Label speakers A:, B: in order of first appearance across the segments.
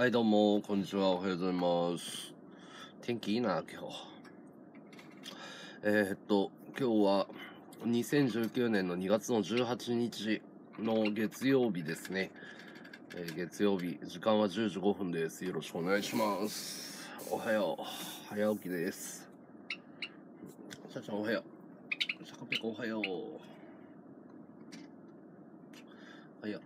A: はい、どうも、こんにちは。おはようございます。天気いいな、今日。えー、っと、今日は2019年の2月の18日の月曜日ですね。えー月曜日、時間は10時5分です。よろしくお願いします。おはよう。早起きです。しゃちゃんおはよう。シャカペコおはよう。はよ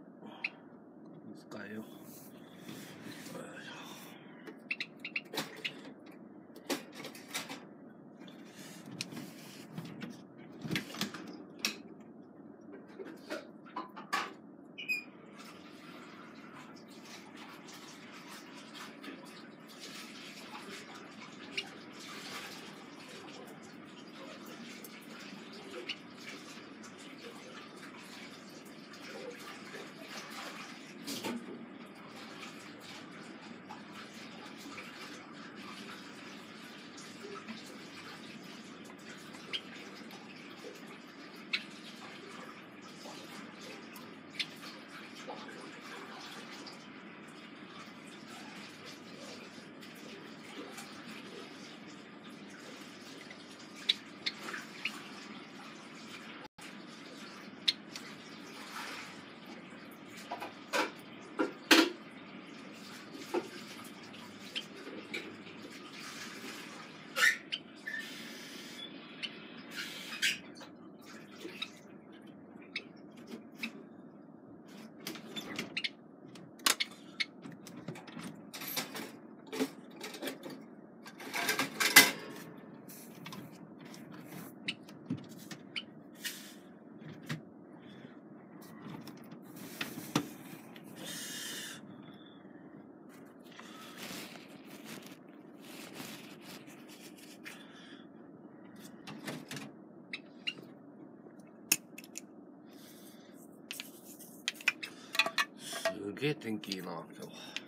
A: すげえ天気いいな、今日。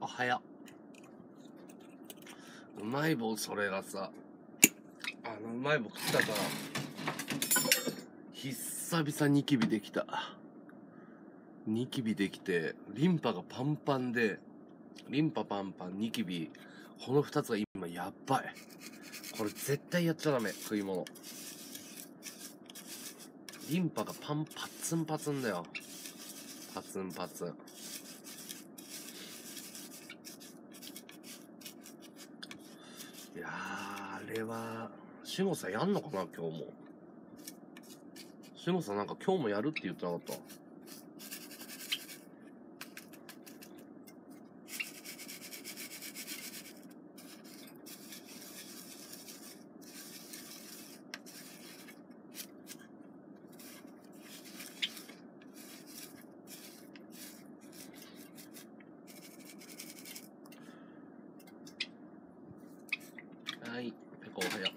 A: あ、早っ。うまい棒、それがさ、あの、うまい棒食ったから、久々ニキビできた。ニキビできて、リンパがパンパンで、リンパパンパン、ニキビ、この二つが今やばい。これ絶対やっちゃダメ、食い物。リンパがパンパツンパツンだよ。パツンパツン。いや、あれは、しごさんやんのかな、今日も。しごさんなんか今日もやるって言ってなかったはい、ペコおはよ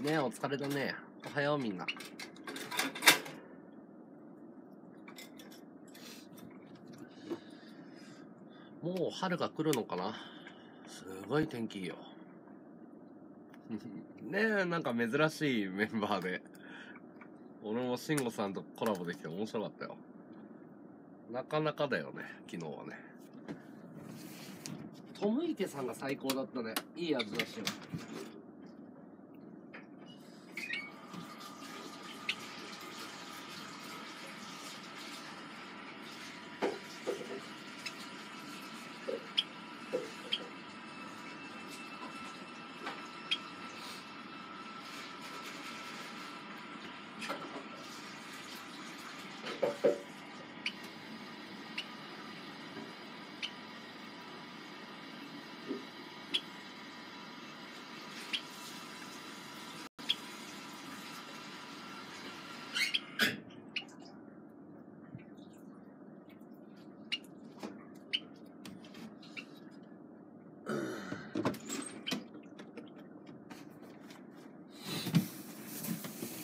A: う。ねえ、お疲れだね。おはようみんな。もう春が来るのかな？すごい天気いいよ。ねえ、なんか珍しいメンバーで。俺も慎吾さんとコラボできて面白かったよ。なかなかだよね、昨日はね。トム池さんが最高だったね。いい味だしよ。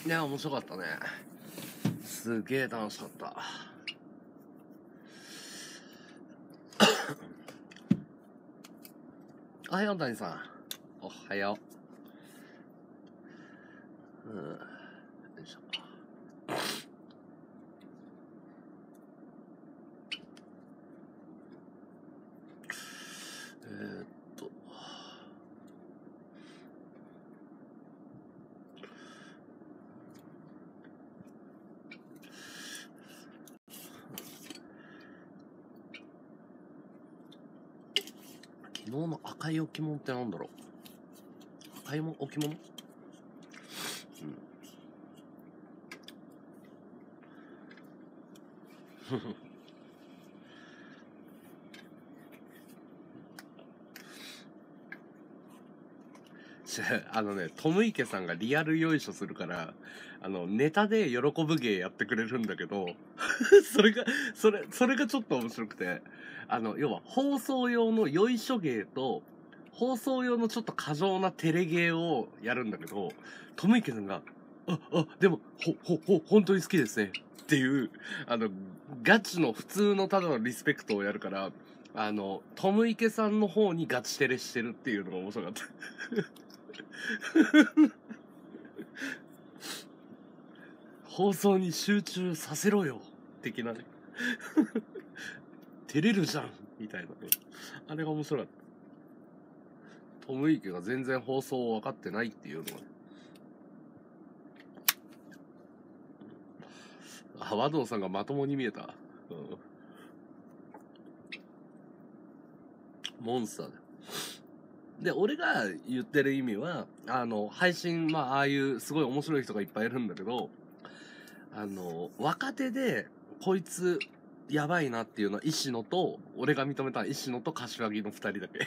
A: いや、面白かったね。すげえ楽しかった。あはよう、谷さん。おはよう。うん。よいしょ。えー、っと。昨日の赤い置物ってなんだろう？赤いも置物？うん。あのね、トムイケさんがリアルよいしょするから、あの、ネタで喜ぶ芸やってくれるんだけど、それが、それ、それがちょっと面白くて、あの、要は放送用のよいしょ芸と、放送用のちょっと過剰なテレ芸をやるんだけど、トムイケさんが、あ、あ、でも、ほ、ほ、ほ、本当に好きですね。っていう、あの、ガチの普通のただのリスペクトをやるから、あの、トムイケさんの方にガチテレしてるっていうのが面白かった。放送に集中させろよ的なね。照れるじゃんみたいなね。あれが面白かった。トムイケが全然放送を分かってないっていうのがね。あ、和道さんがまともに見えた。うん。モンスターだ。で、俺が言ってる意味は、あの、配信、まあ、ああいうすごい面白い人がいっぱいいるんだけど、あの、若手で、こいつ、やばいなっていうのは石野と、俺が認めた石野と柏木の二人だけ。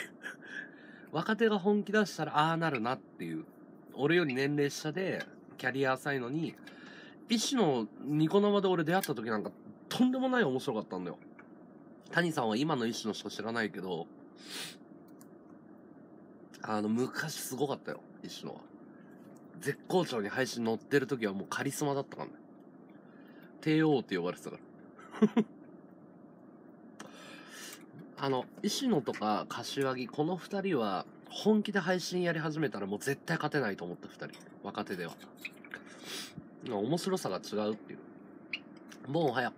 A: 若手が本気出したら、ああなるなっていう。俺より年齢下で、キャリア浅いのに、石野、ニコ生で俺出会った時なんか、とんでもない面白かったんだよ。谷さんは今の石野しか知らないけど、あの、昔すごかったよ、石野は。絶好調に配信乗ってる時はもうカリスマだったからね。帝王って呼ばれてたから。あの、石野とか柏木、この二人は、本気で配信やり始めたらもう絶対勝てないと思った二人。若手では。面白さが違うっていう。もうおはよう。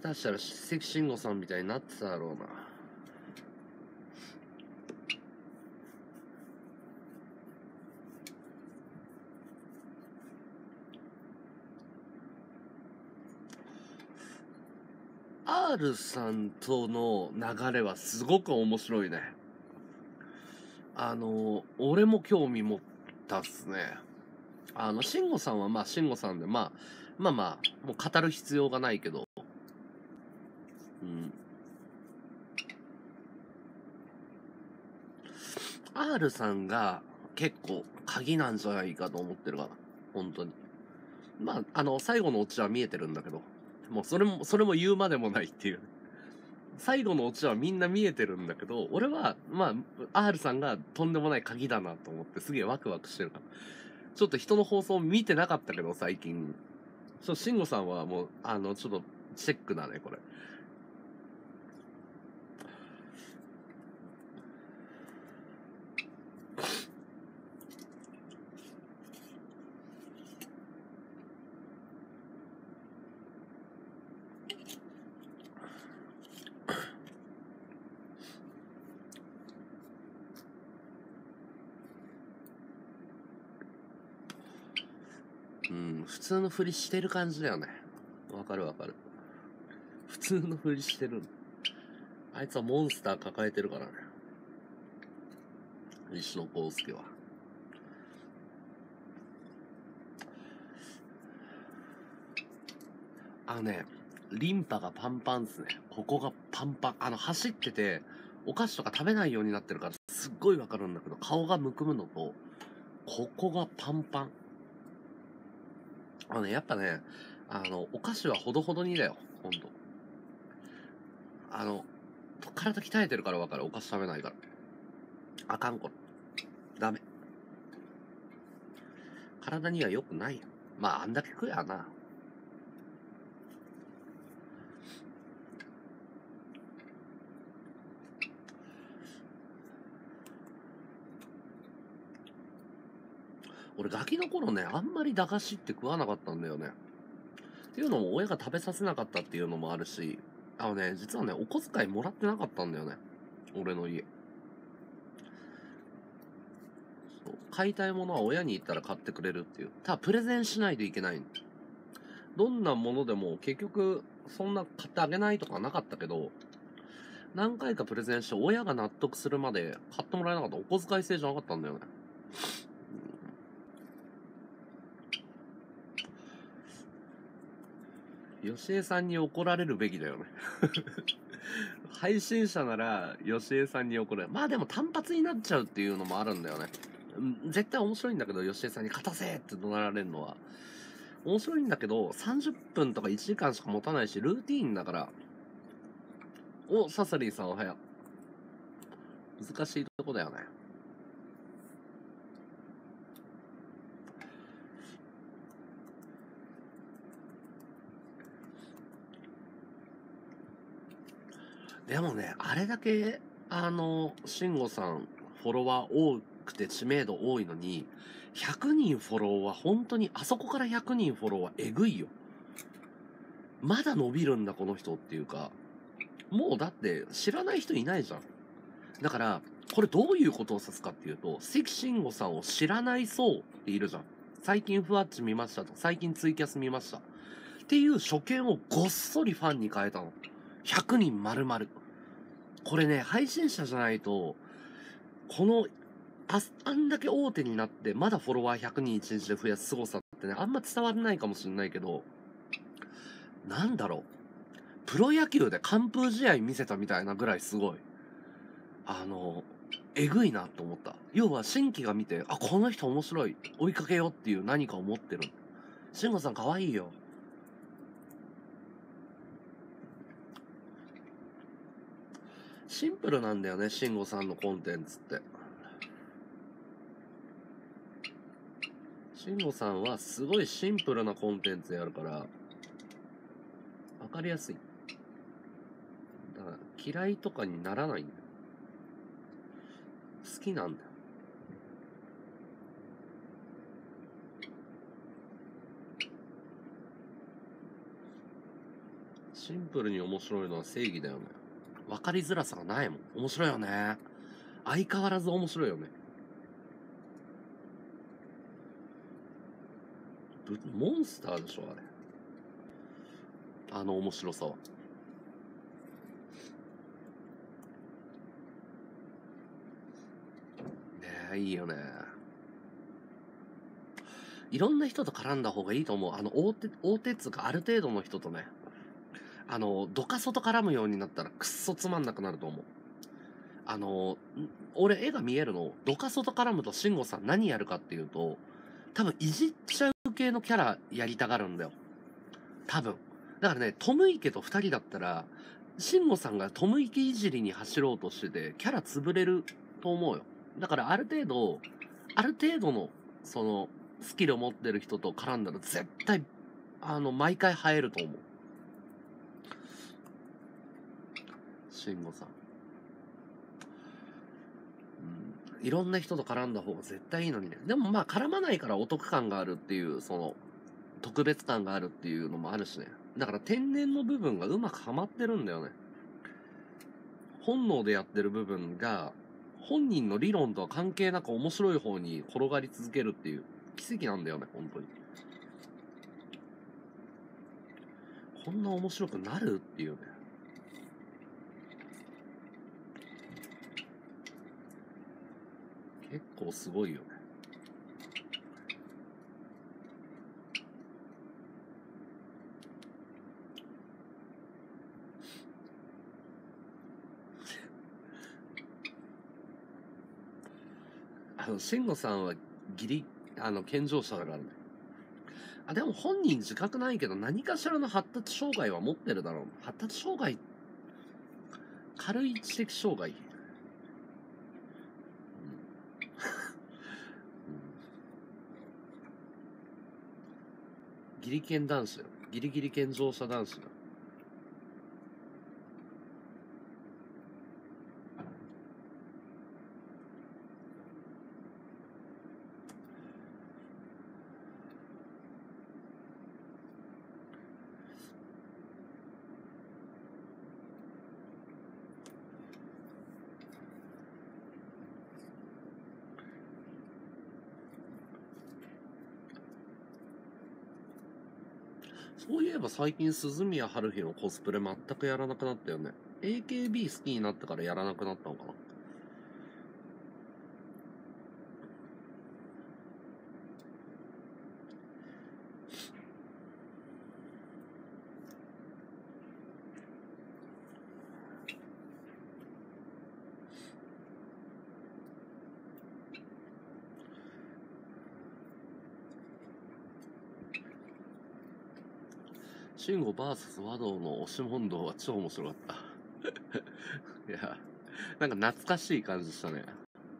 A: 下手したら関慎吾さんみたいになってただろうな。R さんとの流れはすごく面白いね。あの、俺も興味持ったっすね。あの、慎吾さんはまあ慎吾さんで、まあ、まあまあ、もう語る必要がないけど、うん。R さんが結構鍵なんじゃないかと思ってるから、本当に。まあ、あの、最後のオチは見えてるんだけど、もうそれも、それも言うまでもないっていう。最後のオチはみんな見えてるんだけど、俺は、まあ、R さんがとんでもない鍵だなと思ってすげえワクワクしてるから。ちょっと人の放送見てなかったけど、最近。ちょ、慎吾さんはもう、あの、ちょっと、チェックだね、これ。うん、普通のふりしてる感じだよね。わかるわかる。普通のふりしてる。あいつはモンスター抱えてるからね。石野康介は。あのね、リンパがパンパンっすね。ここがパンパン。あの、走ってて、お菓子とか食べないようになってるから、すっごいわかるんだけど、顔がむくむのと、ここがパンパン。あの、やっぱね、あの、お菓子はほどほどにだよ、ほんと。あの、体鍛えてるからわかる、お菓子食べないから。あかんこれ。ダメ。体には良くないよ。まあ、あんだけ食えやな。俺ガキの頃ねあんまり駄菓子って食わなかったんだよね。っていうのも親が食べさせなかったっていうのもあるしあのね実はねお小遣いもらってなかったんだよね。俺の家。そう。買いたいものは親に言ったら買ってくれるっていう。ただプレゼンしないといけない。どんなものでも結局そんな買ってあげないとかなかったけど何回かプレゼンして親が納得するまで買ってもらえなかった。お小遣い制じゃなかったんだよね。吉江さんに怒られるべきだよね。配信者なら吉江さんに怒られる。まあでも単発になっちゃうっていうのもあるんだよね。絶対面白いんだけど吉江さんに「勝たせ!」って怒鳴られるのは。面白いんだけど30分とか1時間しか持たないしルーティーンだから。おササリーさんおはよう。難しいとこだよね。でもね、あれだけ、あの、慎吾さん、フォロワー多くて知名度多いのに、100人フォロワー、本当に、あそこから100人フォロワー、えぐいよ。まだ伸びるんだ、この人っていうか。もうだって、知らない人いないじゃん。だから、これどういうことを指すかっていうと、関慎吾さんを知らない層っているじゃん。最近ふわっち見ましたと。最近ツイキャス見ました。っていう初見をごっそりファンに変えたの。100人丸々。これね、配信者じゃないと、この、あ、あんだけ大手になって、まだフォロワー100人1日で増やす凄さってね、あんま伝わらないかもしれないけど、なんだろう。プロ野球で完封試合見せたみたいなぐらいすごい。あの、えぐいなと思った。要は新規が見て、あ、この人面白い。追いかけようっていう何かを持ってる。慎吾さん可愛いよ。シンプルなんだよね、慎吾さんのコンテンツって。慎吾さんはすごいシンプルなコンテンツやるから、わかりやすい。だから嫌いとかにならないんだよ。好きなんだよ。シンプルに面白いのは正義だよね。分かりづらさがないもん。面白いよね。相変わらず面白いよね。モンスターでしょ、あれ。あの面白さは。ねえ、いいよね。いろんな人と絡んだ方がいいと思う。あの、大手、大手っつうか、ある程度の人とね。あの、どかそと絡むようになったらくっそつまんなくなると思う。あの、俺絵が見えるの、どかそと絡むと慎吾さん何やるかっていうと、多分いじっちゃう系のキャラやりたがるんだよ。多分。だからね、トムイケと二人だったら、慎吾さんがトムイケいじりに走ろうとしてて、キャラ潰れると思うよ。だからある程度、ある程度の、その、スキルを持ってる人と絡んだら絶対、あの、毎回生えると思う。慎吾さん。うん。いろんな人と絡んだ方が絶対いいのにね。でもまあ絡まないからお得感があるっていう、その、特別感があるっていうのもあるしね。だから天然の部分がうまくはまってるんだよね。本能でやってる部分が、本人の理論とは関係なく面白い方に転がり続けるっていう奇跡なんだよね、本当に。こんな面白くなるっていうね。結構すごいよね。あの、慎吾さんはギリ、あの、健常者だからね。あ、でも本人自覚ないけど何かしらの発達障害は持ってるだろう。発達障害、軽い知的障害。ギリケンダンス。ギリギリ健造さダンスよういえば最近鈴宮春日のコスプレ全くやらなくなったよね。AKB 好きになってからやらなくなったのかな慎吾 VS 和道の押し問答は超面白かった。いや、なんか懐かしい感じしたね。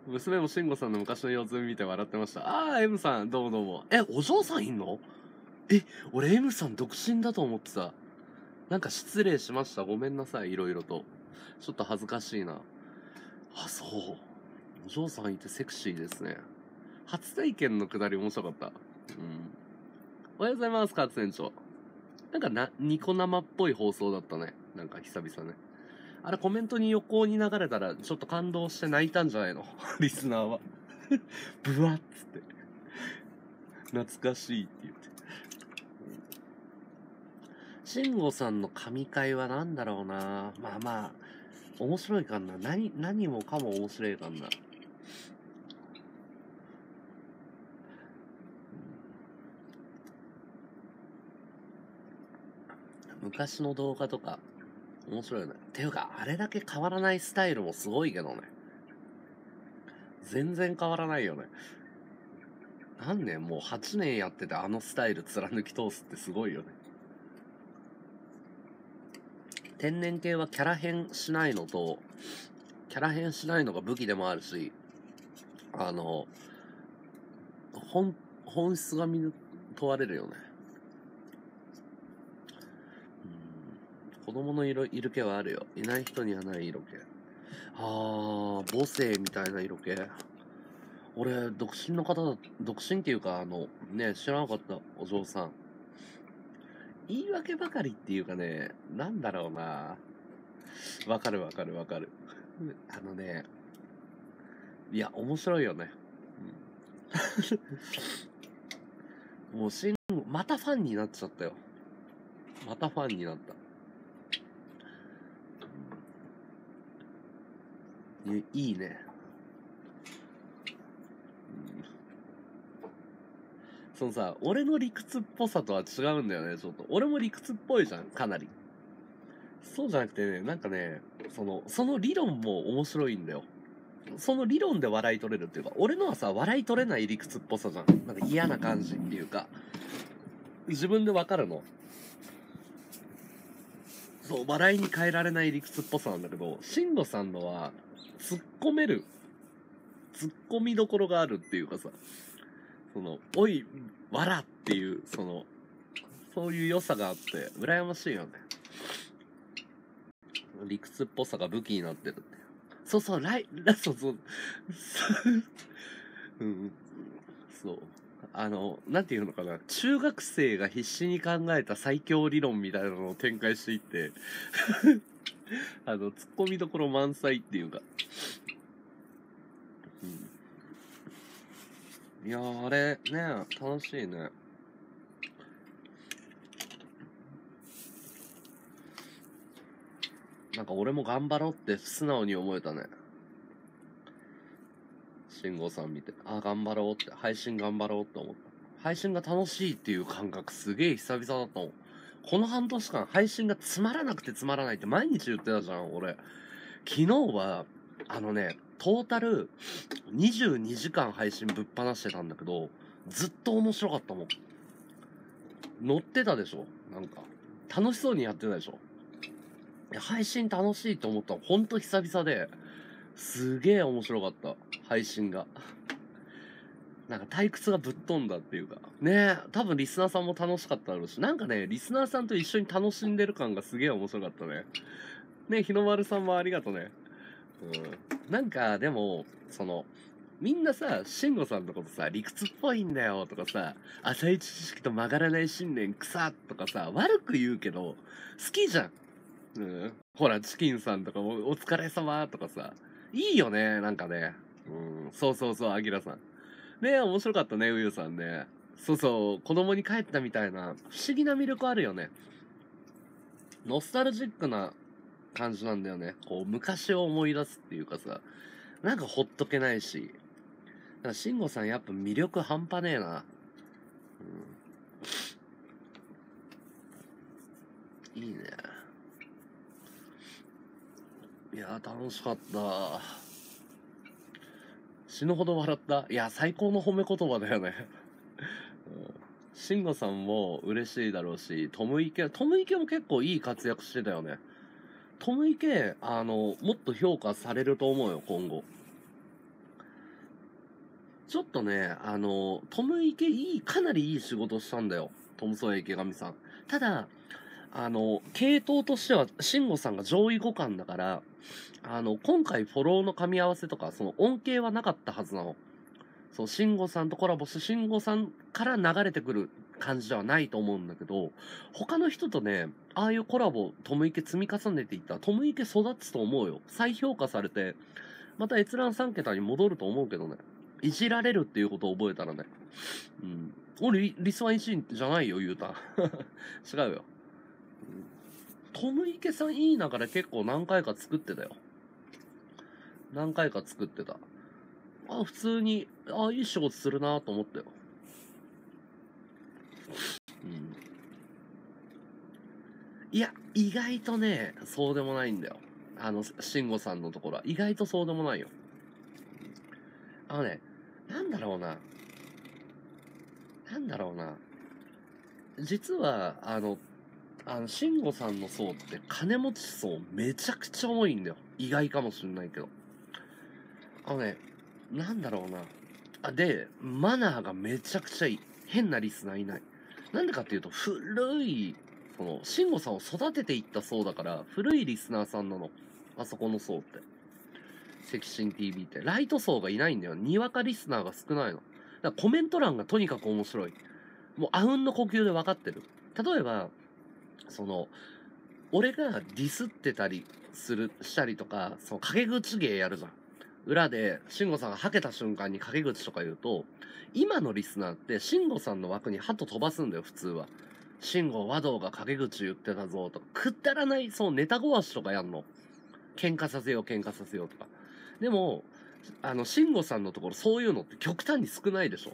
A: 娘も慎吾さんの昔の様子見て笑ってました。ああ、M さん、どうもどうも。え、お嬢さんいんの？え、俺 M さん独身だと思ってた。なんか失礼しました。ごめんなさい、いろいろと。ちょっと恥ずかしいな。あ、そう。お嬢さんいてセクシーですね。初体験のくだり面白かった。うん。おはようございます、カツ船長。なんかな、ニコ生っぽい放送だったね。なんか久々ね。あれコメントに横に流れたらちょっと感動して泣いたんじゃないの？リスナーは。ブワッつって。懐かしいって言って。慎吾さんの神回は何だろうなまあまあ、面白いかんな。何、何もかも面白いかんな。昔の動画とか、面白いよね。ていうか、あれだけ変わらないスタイルもすごいけどね。全然変わらないよね。何年？もう8年やっててあのスタイル貫き通すってすごいよね。天然系はキャラ変しないのと、キャラ変しないのが武器でもあるし、あの、本、本質が見問われるよね。うん子供の色、色気はあるよ。いない人にはない色気。あー、母性みたいな色気。俺、独身の方だ、独身っていうか、あの、ね、知らなかった、お嬢さん。言い訳ばかりっていうかね、なんだろうな。わかるわかるわかる。あのね、いや、面白いよね。うん もう、しん、またファンになっちゃったよ。またファンになった。うんいいいね。うんそのさ、俺の理屈っぽさとは違うんだよね、ちょっと。俺も理屈っぽいじゃん、かなり。そうじゃなくてね、なんかね、その、その理論も面白いんだよ。その理論で笑い取れるっていうか、俺のはさ、笑い取れない理屈っぽさじゃん。なんか嫌な感じっていうか、自分でわかるの。そう、笑いに変えられない理屈っぽさなんだけど、慎吾さんのは、突っ込める、突っ込みどころがあるっていうかさ、その、おい、わらっていう、その、そういう良さがあって、羨ましいよね。理屈っぽさが武器になってるって。そうそう、ライ、ラ そうそう。うん、そう。あの、なんていうのかな。中学生が必死に考えた最強理論みたいなのを展開していって、あの、突っ込みどころ満載っていうか。うん、いや、あれ、ね、楽しいね。なんか俺も頑張ろうって素直に思えたね。慎吾さん見て、あ、頑張ろうって、配信頑張ろうって思った。配信が楽しいっていう感覚すげえ久々だったもん。この半年間配信がつまらなくてつまらないって毎日言ってたじゃん、俺。昨日は、あのね、トータル22時間配信ぶっ放してたんだけど、ずっと面白かったもん。乗ってたでしょ？なんか。楽しそうにやってたでしょ？配信楽しいと思ったのほんと久々で、すげえ面白かった。配信が。なんか退屈がぶっ飛んだっていうか。ね多分リスナーさんも楽しかっただろうし、なんかね、リスナーさんと一緒に楽しんでる感がすげえ面白かったね。ね日の丸さんもありがとね。うん。なんか、でも、その、みんなさ、慎吾さんのことさ、理屈っぽいんだよとかさ、浅い知識と曲がらない信念草とかさ、悪く言うけど、好きじゃん。うん。ほら、チキンさんとかも、お疲れ様とかさ、いいよね、なんかね。うん。そうそうそう、アギラさん。ね面白かったね、うゆさんね。そうそう、子供に帰ったみたいな、不思議な魅力あるよね。ノスタルジックな感じなんだよね。こう、昔を思い出すっていうかさ、なんかほっとけないし。だから、慎吾さんやっぱ魅力半端ねえな。うん。いいね。いや、楽しかった。死ぬほど笑った。いや、最高の褒め言葉だよね。慎吾さんも嬉しいだろうし、トムイケ、トムイケも結構いい活躍してたよね。トムイケ、あの、もっと評価されると思うよ、今後。ちょっとね、あの、トムイケいい、かなりいい仕事したんだよ。トムソン池上さん。ただ、あの、系統としては、慎吾さんが上位互換だから、あの、今回フォローの噛み合わせとか、その恩恵はなかったはずなの。そう、慎吾さんとコラボして、慎吾さんから流れてくる感じではないと思うんだけど、他の人とね、ああいうコラボ、トムイケ積み重ねていったら、トムイケ育つと思うよ。再評価されて、また閲覧3桁に戻ると思うけどね。いじられるっていうことを覚えたらね。うん。俺、リリスワン1位じゃないよ、言うた。違うよ。トムイケさんいい中で結構何回か作ってたよ。何回か作ってた。あ、普通に、あ、いい仕事するなと思ったよ。うん。いや、意外とね、そうでもないんだよ。あの、慎吾さんのところは。意外とそうでもないよ。あのね、なんだろうな。なんだろうな。実は、あの、あの、慎吾さんの層って金持ち層めちゃくちゃ多いんだよ。意外かもしんないけど。あのね、なんだろうな。あ、で、マナーがめちゃくちゃいい。変なリスナーいない。なんでかっていうと、古い、その、慎吾さんを育てていった層だから、古いリスナーさんなの。あそこの層って。赤新 TV って。ライト層がいないんだよ。にわかリスナーが少ないの。だからコメント欄がとにかく面白い。もう、あうんの呼吸で分かってる。例えば、その、俺がディスってたりする、したりとか、その陰口芸やるじゃん。裏で、慎吾さんがはけた瞬間に陰口とか言うと、今のリスナーって、慎吾さんの枠に鳩飛ばすんだよ、普通は。慎吾和道が陰口言ってたぞ、とか、くだらない、そう、ネタ壊しとかやんの。喧嘩させよう、喧嘩させようとか。でも、あの、慎吾さんのところ、そういうのって極端に少ないでしょ。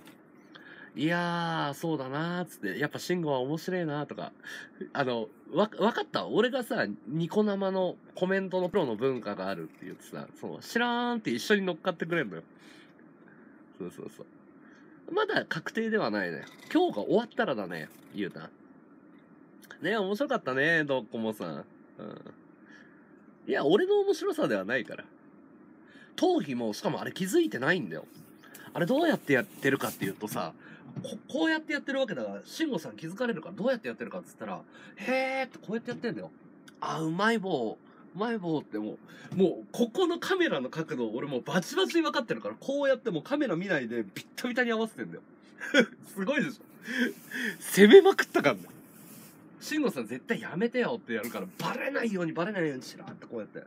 A: いやー、そうだなーっつって、やっぱ慎吾は面白いなーとか、あの、わ、わかった？俺がさ、ニコ生のコメントのプロの文化があるって言ってさ、その、知らーんって一緒に乗っかってくれんのよ。そうそうそう。まだ確定ではないね。今日が終わったらだね、ゆうた。ね面白かったね、どっこもさん。うん。いや、俺の面白さではないから。頭皮も、しかもあれ気づいてないんだよ。あれどうやってやってるかっていうとさ、ここうやってやってるわけだから、慎吾さん気づかれるからどうやってやってるかっつったら、へーってこうやってやってんだよ。あ、うまい棒。うまい棒ってもう、もう、ここのカメラの角度、俺もうバチバチに分かってるから、こうやってもうカメラ見ないで、ビッタビタに合わせてんだよ。すごいでしょ。攻めまくったからね。慎吾さん絶対やめてよってやるから、バレないようにバレないようにしらってこうやって、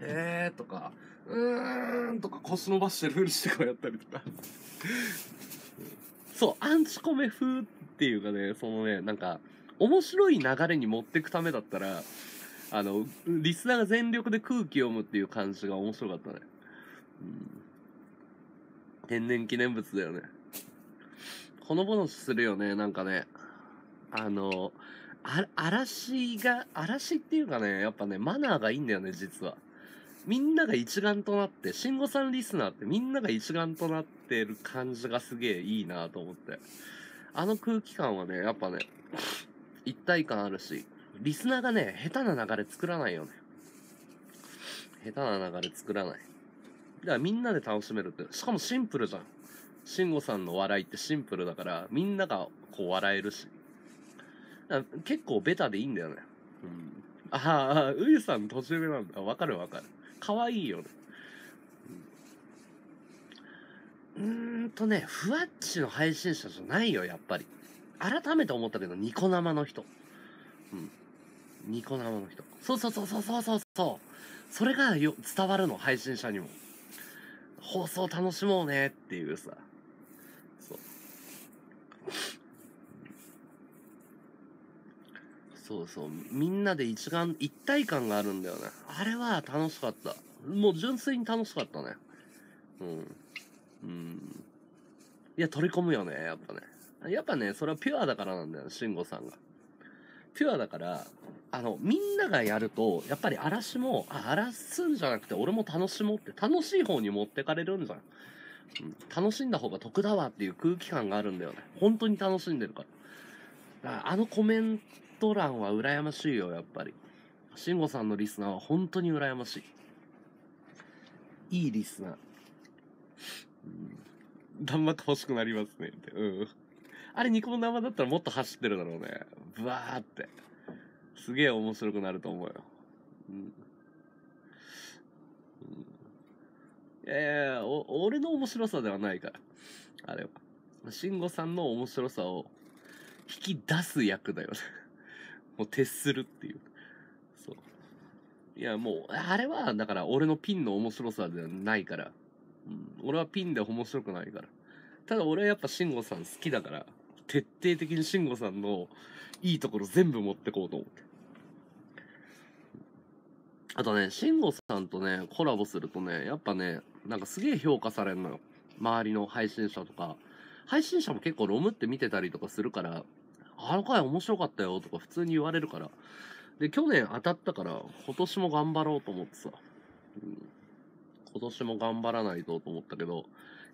A: へーとか、うーんとか腰伸ばしてルールしてこうやったりとか。そう、アンチコメ風っていうかね、そのね、なんか、面白い流れに持ってくためだったら、あの、リスナーが全力で空気読むっていう感じが面白かったね。うん、天然記念物だよね。ほのぼのするよね、なんかね。あの、あ嵐が、嵐っていうかね、やっぱね、マナーがいいんだよね、実は。みんなが一丸となって、慎吾さんリスナーってみんなが一丸となってる感じがすげえいいなと思って。あの空気感はね、やっぱね、一体感あるし、リスナーがね、下手な流れ作らないよね。下手な流れ作らない。だからみんなで楽しめるって。しかもシンプルじゃん。慎吾さんの笑いってシンプルだから、みんながこう笑えるし。結構ベタでいいんだよね。うん。ああ、うゆさん年上なんだ。わかるわかる。かわいいよね。うん、うーんとね、ふわっちの配信者じゃないよ、やっぱり。改めて思ったけど、ニコ生の人。うん。ニコ生の人。そうそうそうそうそうそうそう。それがよ伝わるの、配信者にも。放送楽しもうねっていうさ。そう。そうそう。みんなで一丸、一体感があるんだよね。あれは楽しかった。もう純粋に楽しかったね。うん。うん。いや、取り込むよね、やっぱね。やっぱね、それはピュアだからなんだよ、慎吾さんが。ピュアだから、あの、みんながやると、やっぱり嵐も、あ、荒らすんじゃなくて、俺も楽しもうって、楽しい方に持ってかれるんじゃん。うん、楽しんだ方が得だわっていう空気感があるんだよね。本当に楽しんでるから。からあのコメント欄は羨ましいよ、やっぱり。慎吾さんのリスナーは本当に羨ましい。いいリスナー。うん。弾幕欲しくなりますねって。うん。あれ、ニコの生だったらもっと走ってるだろうね。ブワーって。すげえ面白くなると思うよ。うん。うん、いや、俺の面白さではないから。あれは。慎吾さんの面白さを引き出す役だよね。もう徹するっていう。そう。いや、もう、あれは、だから俺のピンの面白さではないから。うん、俺はピンで面白くないから。ただ俺はやっぱ慎吾さん好きだから、徹底的に慎吾さんのいいところ全部持ってこうと思って。あとね、慎吾さんとね、コラボするとね、やっぱね、なんかすげえ評価されるのよ。周りの配信者とか。配信者も結構ロムって見てたりとかするから、あの回面白かったよとか普通に言われるから。で、去年当たったから、今年も頑張ろうと思ってさ。うん今年も頑張らないとと思ったけど、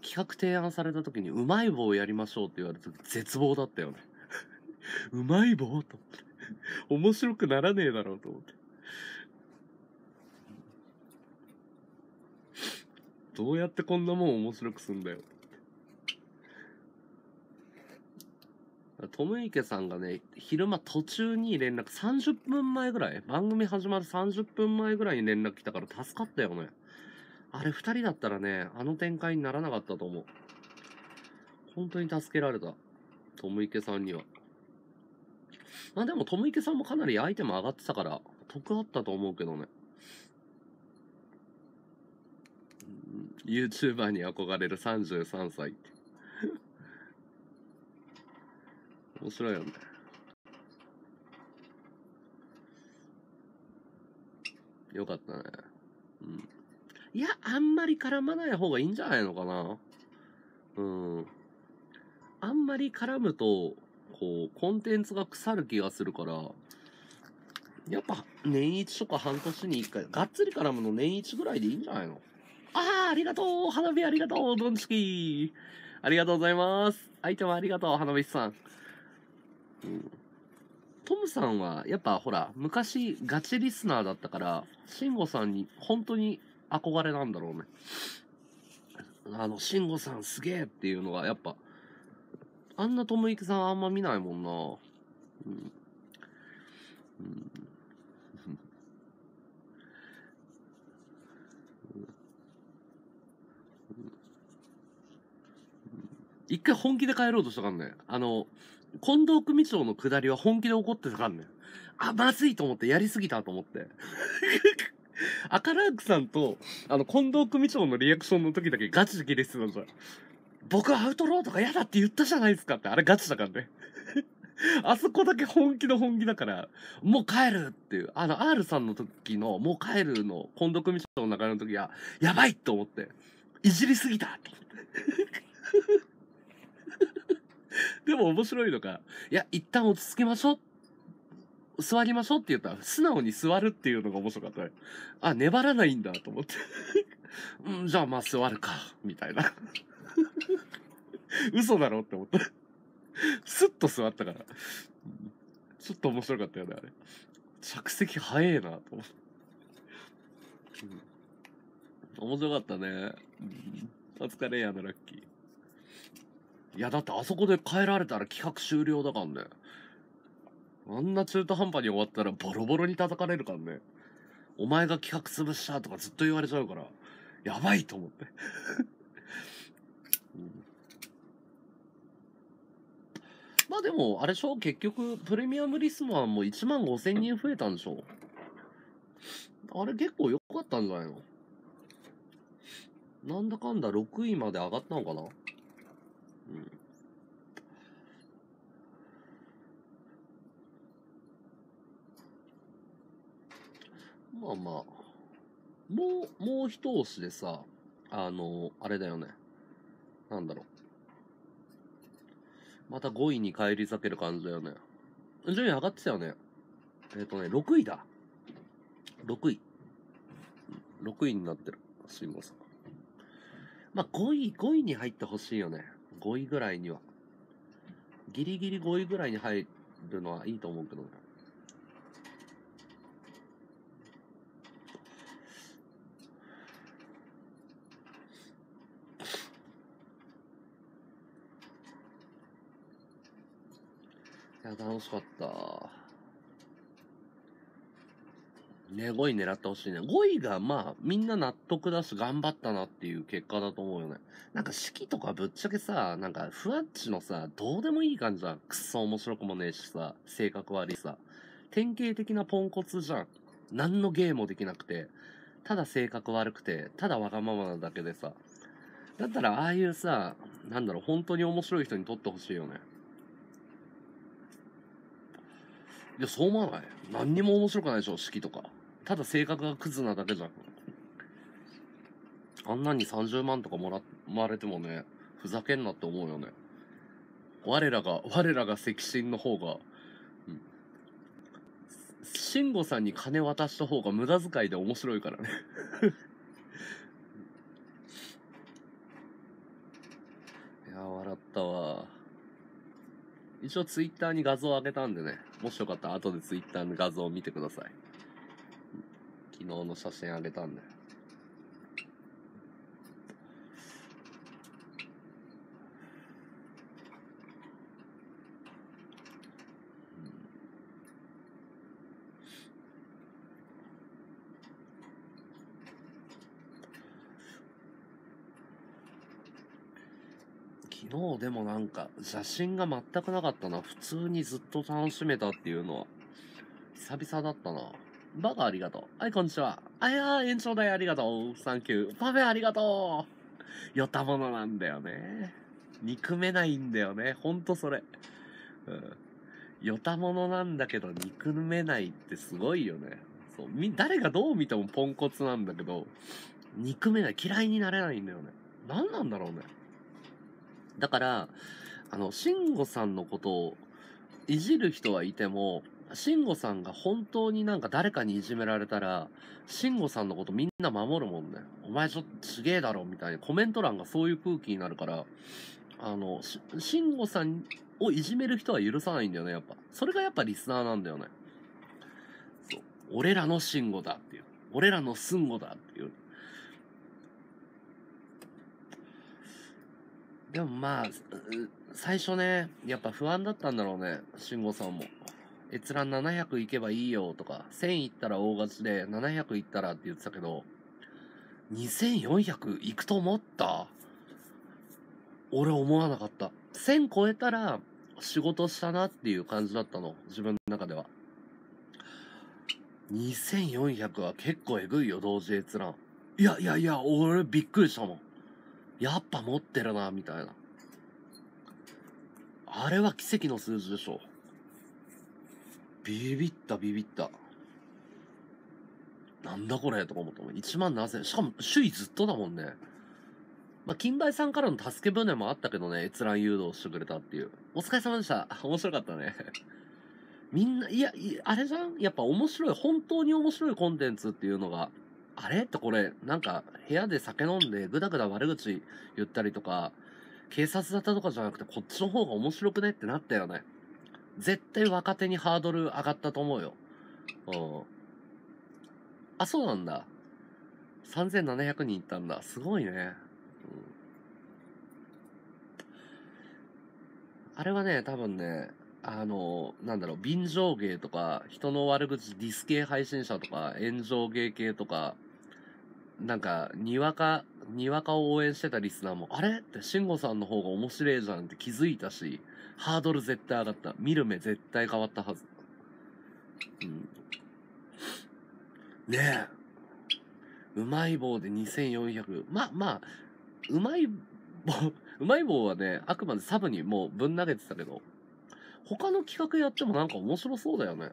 A: 企画提案された時にうまい棒をやりましょうって言われた時絶望だったよね。うまい棒と思って。面白くならねえだろうと思って。どうやってこんなもん面白くすんだよ。トムイケさんがね、昼間途中に連絡、30分前ぐらい、番組始まる30分前ぐらいに連絡来たから助かったよね。あれ二人だったらね、あの展開にならなかったと思う。本当に助けられた。トムイケさんには。まあでもトムイケさんもかなりアイテム上がってたから、得あったと思うけどね。YouTuber に憧れる33歳って。面白いよね。よかったね。うん。いや、あんまり絡まない方がいいんじゃないのかな。うん。あんまり絡むと、こう、コンテンツが腐る気がするから、やっぱ、年一とか半年に一回、がっつり絡むの年一ぐらいでいいんじゃないの？ああ、ありがとう花火ありがとうドンチキありがとうございますアイテムありがとう花火さん。うん。トムさんは、やっぱほら、昔ガチリスナーだったから、慎吾さんに本当に憧れなんだろうね。あの、慎吾さんすげえっていうのが、やっぱ、あんなともいきさんあんま見ないもんな。うん。うん。一回本気で帰ろうとしたからね。あの、近藤組長の下りは本気で怒ってたからね。あ、まずいと思って、やりすぎたと思って。赤ラークさんと、あの、近藤組長のリアクションの時だけガチで切れてたじゃん。僕はアウトローとか嫌だって言ったじゃないですかって、あれガチだからね。あそこだけ本気の本気だから、もう帰るっていう、あの、R さんの時の、もう帰るの、近藤組長の中の時は、やばいと思って、いじりすぎたと思って。でも面白いのが、いや、一旦落ち着きましょう。座りましょうって言ったら、素直に座るっていうのが面白かったね。あ、粘らないんだと思って。うん、じゃあまあ座るか、みたいな。嘘だろって思った。スッと座ったから。ちょっと面白かったよね、あれ。着席早えなと思って。面白かったね。お疲れやな、ラッキー。いやだってあそこで変えられたら企画終了だからねあんな中途半端に終わったらボロボロに叩かれるからね。お前が企画潰したとかずっと言われちゃうからやばいと思って、うん。まあでも、あれでしょ？結局、プレミアムリスナーも1万5千人増えたんでしょ？あれ結構良かったんじゃないの？なんだかんだ6位まで上がったのかな？うん。まあまあ、もう、もう一押しでさ、あの、あれだよね。なんだろう。また5位に返り咲ける感じだよね。順位上がってたよね。えっ、とね、6位だ。6位。6位になってる。慎吾さん。まあ5位、5位に入ってほしいよね。5位ぐらいには。ギリギリ5位ぐらいに入るのはいいと思うけどね。や、楽しかった。ね、5位狙ってほしいね。5位がまあ、みんな納得だし、頑張ったなっていう結果だと思うよね。なんか式とかぶっちゃけさ、なんかふわっちのさ、どうでもいい感じじゃん。くっそ面白くもねえしさ、性格悪いさ。典型的なポンコツじゃん。何の芸もできなくて、ただ性格悪くて、ただわがままなだけでさ。だったら、ああいうさ、なんだろう、本当に面白い人に撮ってほしいよね。いや、そう思わない？何にも面白くないでしょ、式とか。ただ性格がクズなだけじゃん。あんなに30万とかもら、もられてもね、ふざけんなって思うよね。我らが、我らが赤心の方が、うん。慎吾さんに金渡した方が無駄遣いで面白いからね。いや、笑ったわ。一応ツイッターに画像を上げたんでね、もしよかったら後でツイッターの画像を見てください。昨日の写真あげたんで。昨日でもなんか写真が全くなかったな。普通にずっと楽しめたっていうのは久々だったな。バカありがとう。はい、こんにちは。あやー、延長代ありがとう。サンキュー。パフェありがとう。よたものなんだよね。憎めないんだよね。ほんとそれ。うん。よたものなんだけど、憎めないってすごいよね。そう。み、誰がどう見てもポンコツなんだけど、憎めない。嫌いになれないんだよね。何なんだろうね。だから、あの、慎吾さんのことをいじる人はいても、慎吾さんが本当になんか誰かにいじめられたら、慎吾さんのことみんな守るもんね。お前ちょっとちげえだろみたいなコメント欄がそういう空気になるから、あの、慎吾さんをいじめる人は許さないんだよね、やっぱ。それがやっぱリスナーなんだよね。そう。俺らの慎吾だっていう。俺らの寸吾だっていう。でもまあ、最初ね、やっぱ不安だったんだろうね、慎吾さんも。閲覧700いけばいいよとか、1000いったら大勝ちで、700いったらって言ってたけど、2400いくと思った？俺思わなかった。1000超えたら仕事したなっていう感じだったの、自分の中では。2400は結構えぐいよ、同時閲覧。いやいやいや、俺びっくりしたもん。やっぱ持ってるな、みたいな。あれは奇跡の数字でしょ。ビビった、ビビった。なんだこれとか思ったもん。1万7000。しかも、首位ずっとだもんね。まあ、金梅さんからの助け舟もあったけどね、閲覧誘導してくれたっていう。お疲れ様でした。面白かったね。みんな、いや、あれじゃん？やっぱ面白い、本当に面白いコンテンツっていうのが、あれ？ってこれ、なんか、部屋で酒飲んでぐだぐだ悪口言ったりとか、警察沙汰とかじゃなくてこっちの方が面白くねってなったよね。絶対若手にハードル上がったと思うよ。うん。あ、そうなんだ。3700人いったんだ。すごいね。うんあれはね、多分ね、あの、なんだろう、便乗芸とか、人の悪口ディス系配信者とか、炎上芸系とか、なんか、にわか、にわかを応援してたリスナーも、あれ？って慎吾さんの方が面白いじゃんって気づいたし、ハードル絶対上がった。見る目絶対変わったはず。うん。ねえ。うまい棒で2400。まあまあ、うまい棒、うまい棒はね、あくまでサブにもうぶん投げてたけど、他の企画やってもなんか面白そうだよね。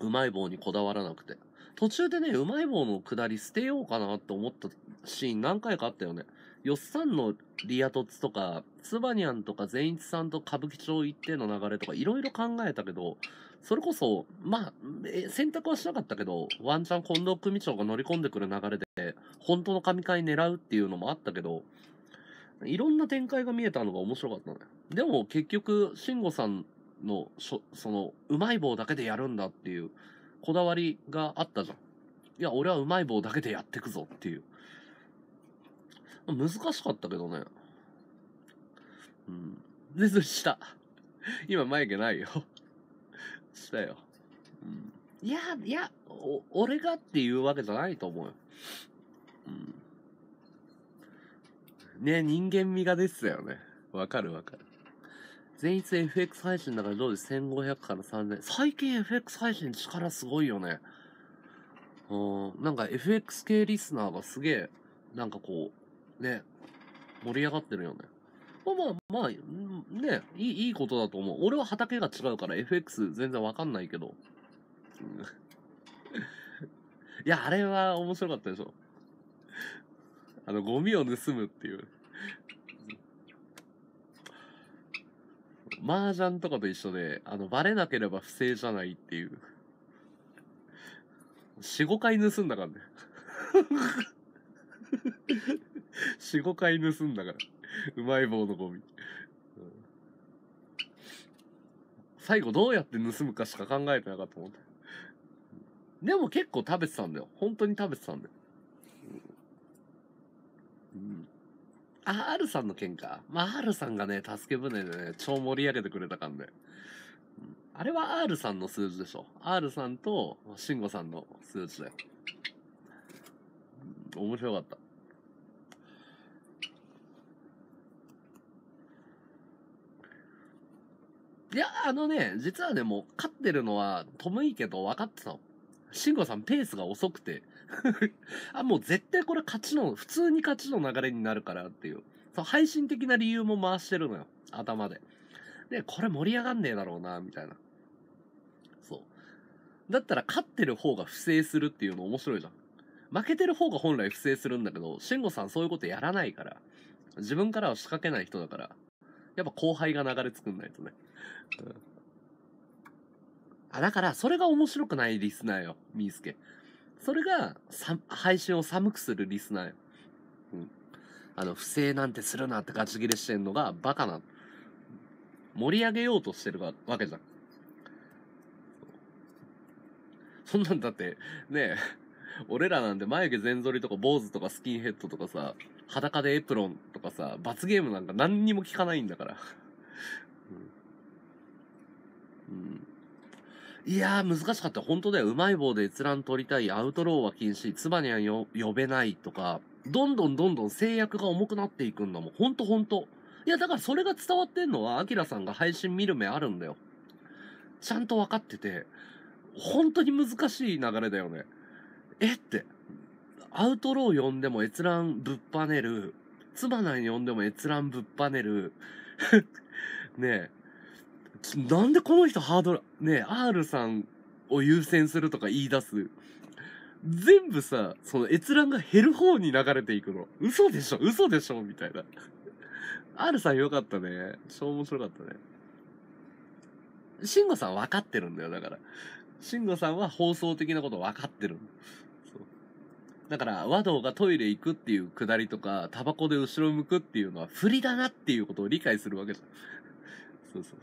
A: うまい棒にこだわらなくて。途中でね、うまい棒の下り捨てようかなって思ったシーン何回かあったよね。よっさんのリアトツとか、ツバニャンとか善一さんと歌舞伎町行っての流れとかいろいろ考えたけど、それこそ、まあ、選択はしなかったけど、ワンチャン近藤組長が乗り込んでくる流れで、本当の神回狙うっていうのもあったけど、いろんな展開が見えたのが面白かったね。でも結局、慎吾さんの、その、うまい棒だけでやるんだっていう、こだわりがあったじゃん。いや、俺はうまい棒だけでやってくぞっていう。難しかったけどね。うん。全然した。今眉毛ないよ。したよ。うん。いや、いや、お、俺がっていうわけじゃないと思うよ。うん。ね人間味が出てたよね。わかるわかる。全一 FX 配信だからどうで ?1500 から3000。最近 FX 配信力すごいよね。うん。なんか FX 系リスナーがすげえ、なんかこう、ね、盛り上がってるよね。まあまあ、まあ、ね、いい、いいことだと思う。俺は畑が違うから FX 全然わかんないけど。いや、あれは面白かったでしょ。あの、ゴミを盗むっていう。麻雀とかと一緒で、あの、バレなければ不正じゃないっていう。4、5回盗んだからね。4、5回盗んだから。うまい棒のゴミ。うん最後どうやって盗むかしか考えてなかったもん。でも結構食べてたんだよ。本当に食べてたんだよ。うん。R さんの件か。まあ、R さんがね、助け舟でね、超盛り上げてくれた感で。うんあれは R さんの数字でしょ。R さんと、慎吾さんの数字だよ。面白かった。いや、あのね、実はね、もう、勝ってるのは、トムイケと分かってたの。慎吾さんペースが遅くて。あ、もう絶対これ勝ちの、普通に勝ちの流れになるからっていう。そう、配信的な理由も回してるのよ。頭で。で、これ盛り上がんねえだろうな、みたいな。そう。だったら勝ってる方が不正するっていうの面白いじゃん。負けてる方が本来不正するんだけど、慎吾さんそういうことやらないから。自分からは仕掛けない人だから。やっぱ後輩が流れ作んないとね。うんあ、だから、それが面白くないリスナーよ、みーすけ。それが、さ、配信を寒くするリスナーよ。うん。あの、不正なんてするなってガチ切れしてんのがバカな。盛り上げようとしてるわけじゃん。そんなんだって、ねえ、俺らなんて眉毛全剃りとか坊主とかスキンヘッドとかさ、裸でエプロンとかさ、罰ゲームなんか何にも聞かないんだから。うん。うんいやー、難しかった。本当だよ。うまい棒で閲覧取りたい、アウトローは禁止、妻にはよ呼べないとか、どんどんどんどん制約が重くなっていくんだもん。ほんとほんと。いや、だからそれが伝わってんのは、アキラさんが配信見る目あるんだよ。ちゃんと分かってて、本当に難しい流れだよね。えって。アウトロー呼んでも閲覧ぶっぱねる。妻なん呼んでも閲覧ぶっぱねる。ねえ。なんでこの人ハードル、ね、R さんを優先するとか言い出す。全部さ、その閲覧が減る方に流れていくの。嘘でしょ？嘘でしょ？みたいな。R さんよかったね。超面白かったね。慎吾さん分かってるんだよ、だから。慎吾さんは放送的なこと分かってる。だから、和道がトイレ行くっていうくだりとか、タバコで後ろ向くっていうのは不利だなっていうことを理解するわけじゃん。そうそう。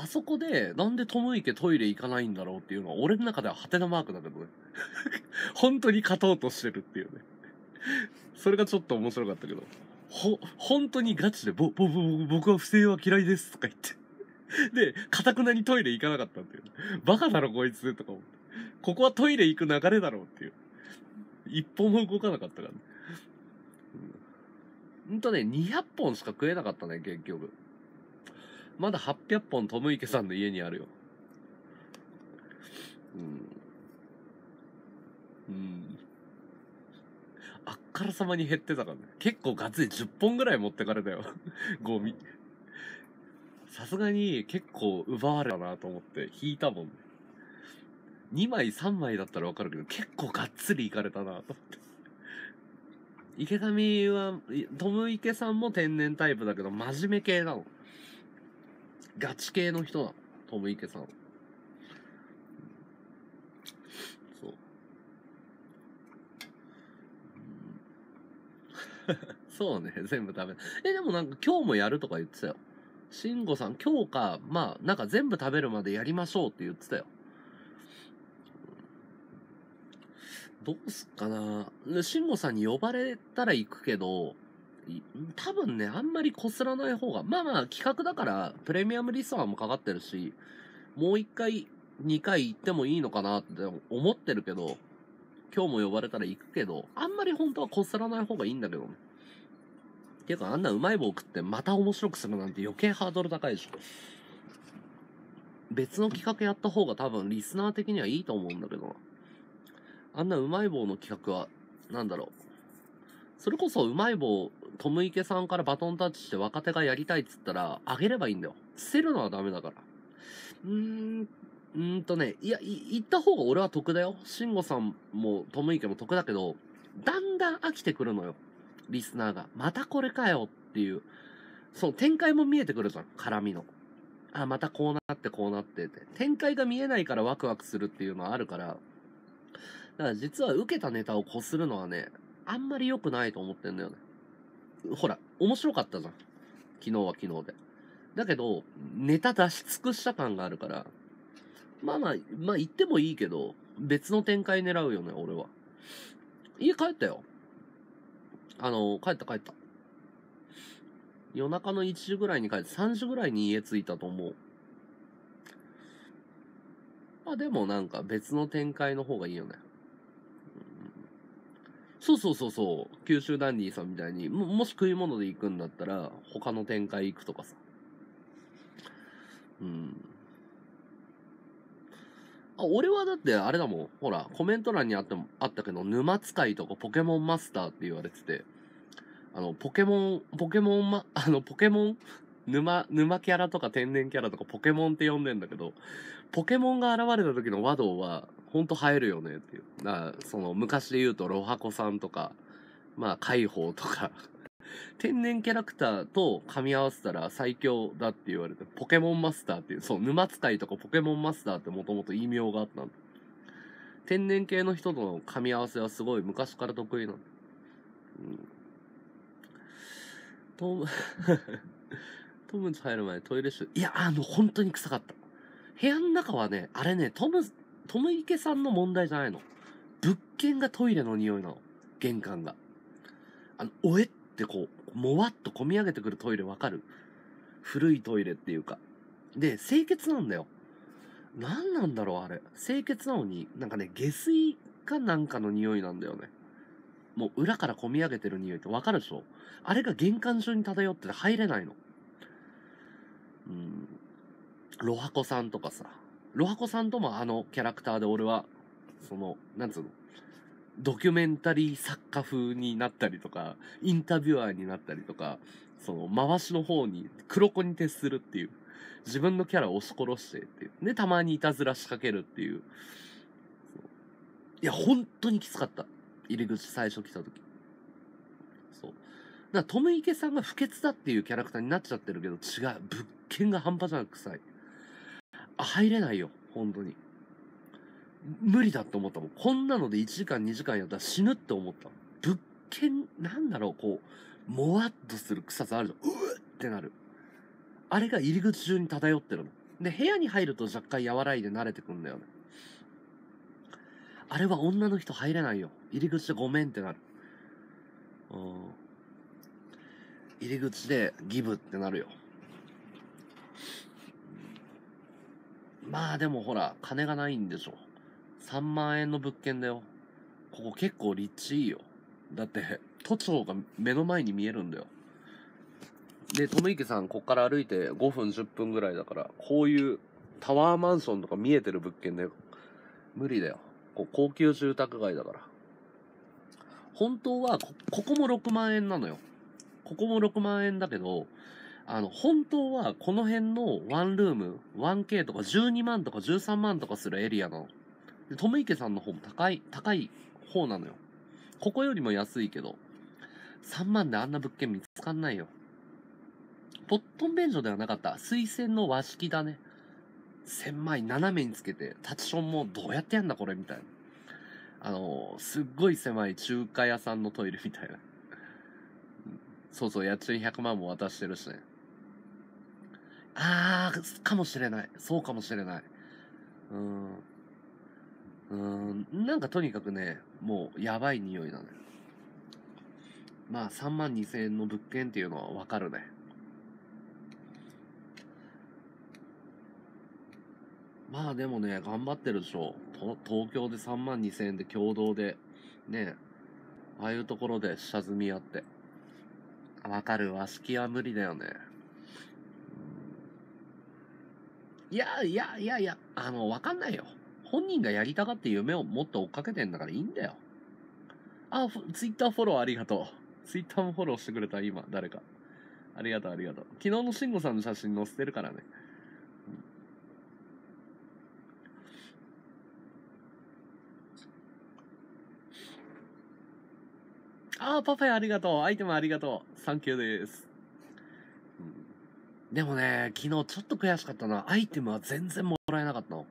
A: あそこで、なんでトムイケトイレ行かないんだろうっていうのは、俺の中ではハテナマークだけどね。本当に勝とうとしてるっていうね。それがちょっと面白かったけど。ほ、本当にガチで、ぼ、ぼ、ぼ、僕は不正は嫌いですとか言って。で、かたくなにトイレ行かなかったんだよ。バカだろこいつとか思って。ここはトイレ行く流れだろうっていう。一歩も動かなかったからね。ほんとね、200本しか食えなかったね、結局。まだ800本トム池さんの家にあるよ。うん。うん。あっからさまに減ってたからね。結構ガッツリ10本ぐらい持ってかれたよ。ゴミ。さすがに結構奪われたなと思って引いたもんね。2枚3枚だったらわかるけど、結構がっつりいかれたなと思って。池上は、トム池さんも天然タイプだけど、真面目系なの。ガチ系の人なの。トム池さん。そう。そうね、全部食べえ、でもなんか今日もやるとか言ってたよ。慎吾さん、今日か、まあ、なんか全部食べるまでやりましょうって言ってたよ。どうすっかな。慎吾さんに呼ばれたら行くけど、多分ね、あんまりこすらない方が、まあまあ企画だからプレミアムリストアもかかってるし、もう一回、二回行ってもいいのかなって思ってるけど、今日も呼ばれたら行くけど、あんまり本当はこすらない方がいいんだけどね。ていうかあんなうまい棒食ってまた面白くするなんて余計ハードル高いでしょ。別の企画やった方が多分リスナー的にはいいと思うんだけど。あんなうまい棒の企画は、なんだろう。それこそうまい棒、トム池さんからバトンタッチして若手がやりたいっつったら、あげればいいんだよ。捨てるのはダメだから。うーん、うーんとね、いや、言った方が俺は得だよ。慎吾さんもトム池も得だけど、だんだん飽きてくるのよ。リスナーが。またこれかよっていう。そう、展開も見えてくるじゃん。絡みの。あ、またこうなってこうなってって。展開が見えないからワクワクするっていうのはあるから、だから実は受けたネタをこするのはね、あんまり良くないと思ってんだよね。ほら、面白かったじゃん。昨日は昨日で。だけど、ネタ出し尽くした感があるから、まあまあ、まあ言ってもいいけど、別の展開狙うよね、俺は。家帰ったよ。あの、帰った帰った。夜中の1時ぐらいに帰って、3時ぐらいに家着いたと思う。まあでもなんか別の展開の方がいいよね。そうそうそうそう。九州ダンディさんみたいに、ももし食い物で行くんだったら、他の展開行くとかさ。うん。あ、俺はだってあれだもん。ほら、コメント欄にあっても、あったけど、沼使いとかポケモンマスターって言われてて、あの、ポケモン、ポケモンま、あの、ポケモン、沼、沼キャラとか天然キャラとかポケモンって呼んでんだけど、ポケモンが現れた時の和道は、ほんと映えるよねっていう。だ、その、昔で言うと、ロハコさんとか、まあ、海宝とか天然キャラクターと噛み合わせたら最強だって言われて、ポケモンマスターっていう、そう、沼使いとかポケモンマスターってもともと異名があったんだ。天然系の人との噛み合わせはすごい昔から得意なんだ。うん。トム トムズ入る前トイレ臭。いや、あの、本当に臭かった。部屋の中はね、あれね、トム、トム池さんの問題じゃないの。物件がトイレの匂いなの。玄関が。あの、おえってこう、もわっと込み上げてくるトイレわかる？古いトイレっていうか。で、清潔なんだよ。何なんだろう、あれ。清潔なのに、なんかね、下水かなんかの匂いなんだよね。もう裏から込み上げてる匂いってわかるでしょ？あれが玄関中に漂ってて入れないの。うん。ロハコさんとかさ、ロハコさんともあのキャラクターで俺は、その、なんつうの、ドキュメンタリー作家風になったりとか、インタビュアーになったりとか、その、回しの方に黒子に徹するっていう、自分のキャラを押し殺してっていう。で、たまにいたずら仕掛けるっていう。いや、本当にきつかった。入り口最初来た時。そう。だからトム池さんが不潔だっていうキャラクターになっちゃってるけど、違う。物件が半端じゃなく臭い。入れないよ、本当に。無理だって思ったもん。こんなので1時間2時間やったら死ぬって思った。物件、なんだろう、こう、もわっとする草津あるじゃん。うーってなる。あれが入り口中に漂ってるの。で、部屋に入ると若干和らいで慣れてくんだよね。あれは女の人入れないよ。入り口でごめんってなる。うん。入り口でギブってなるよ。まあでもほら、金がないんでしょ。3万円の物件だよ。ここ結構立地いいよ。だって、都庁が目の前に見えるんだよ。で、友池さん、こっから歩いて5分、10分ぐらいだから、こういうタワーマンションとか見えてる物件だよ。無理だよ。こう高級住宅街だから。本当はこ、ここも6万円なのよ。ここも6万円だけど、あの、本当はこの辺のワンルーム、1K とか12万とか13万とかするエリアなの。で、友池さんの方も高い、高い方なのよ。ここよりも安いけど、3万であんな物件見つかんないよ。ポットン便所ではなかった。水洗の和式だね。狭い斜めにつけて、タチションもどうやってやんだこれみたいな。あのすっごい狭い中華屋さんのトイレみたいな。そうそう、家賃100万も渡してるしね。あー、かもしれない。そうかもしれない。うーん。うーん、なんかとにかくね、もうやばい匂いだね。まあ3万2千円の物件っていうのはわかるね。まあでもね、頑張ってるでしょ。東京で3万2千円で共同で、ね、ああいうところで下積みやって。わかる。和式は無理だよね。いや、いや、いや、いや、あの、わかんないよ。本人がやりたがって夢をもっと追っかけてんだからいいんだよ。あ、ツイッターフォローありがとう。ツイッターもフォローしてくれた、今、誰か。ありがとう、ありがとう。昨日の慎吾さんの写真載せてるからね。あー、パフェありがとう。アイテムありがとう。サンキューです。でもね、昨日ちょっと悔しかったな。アイテムは全然もらえなかったの。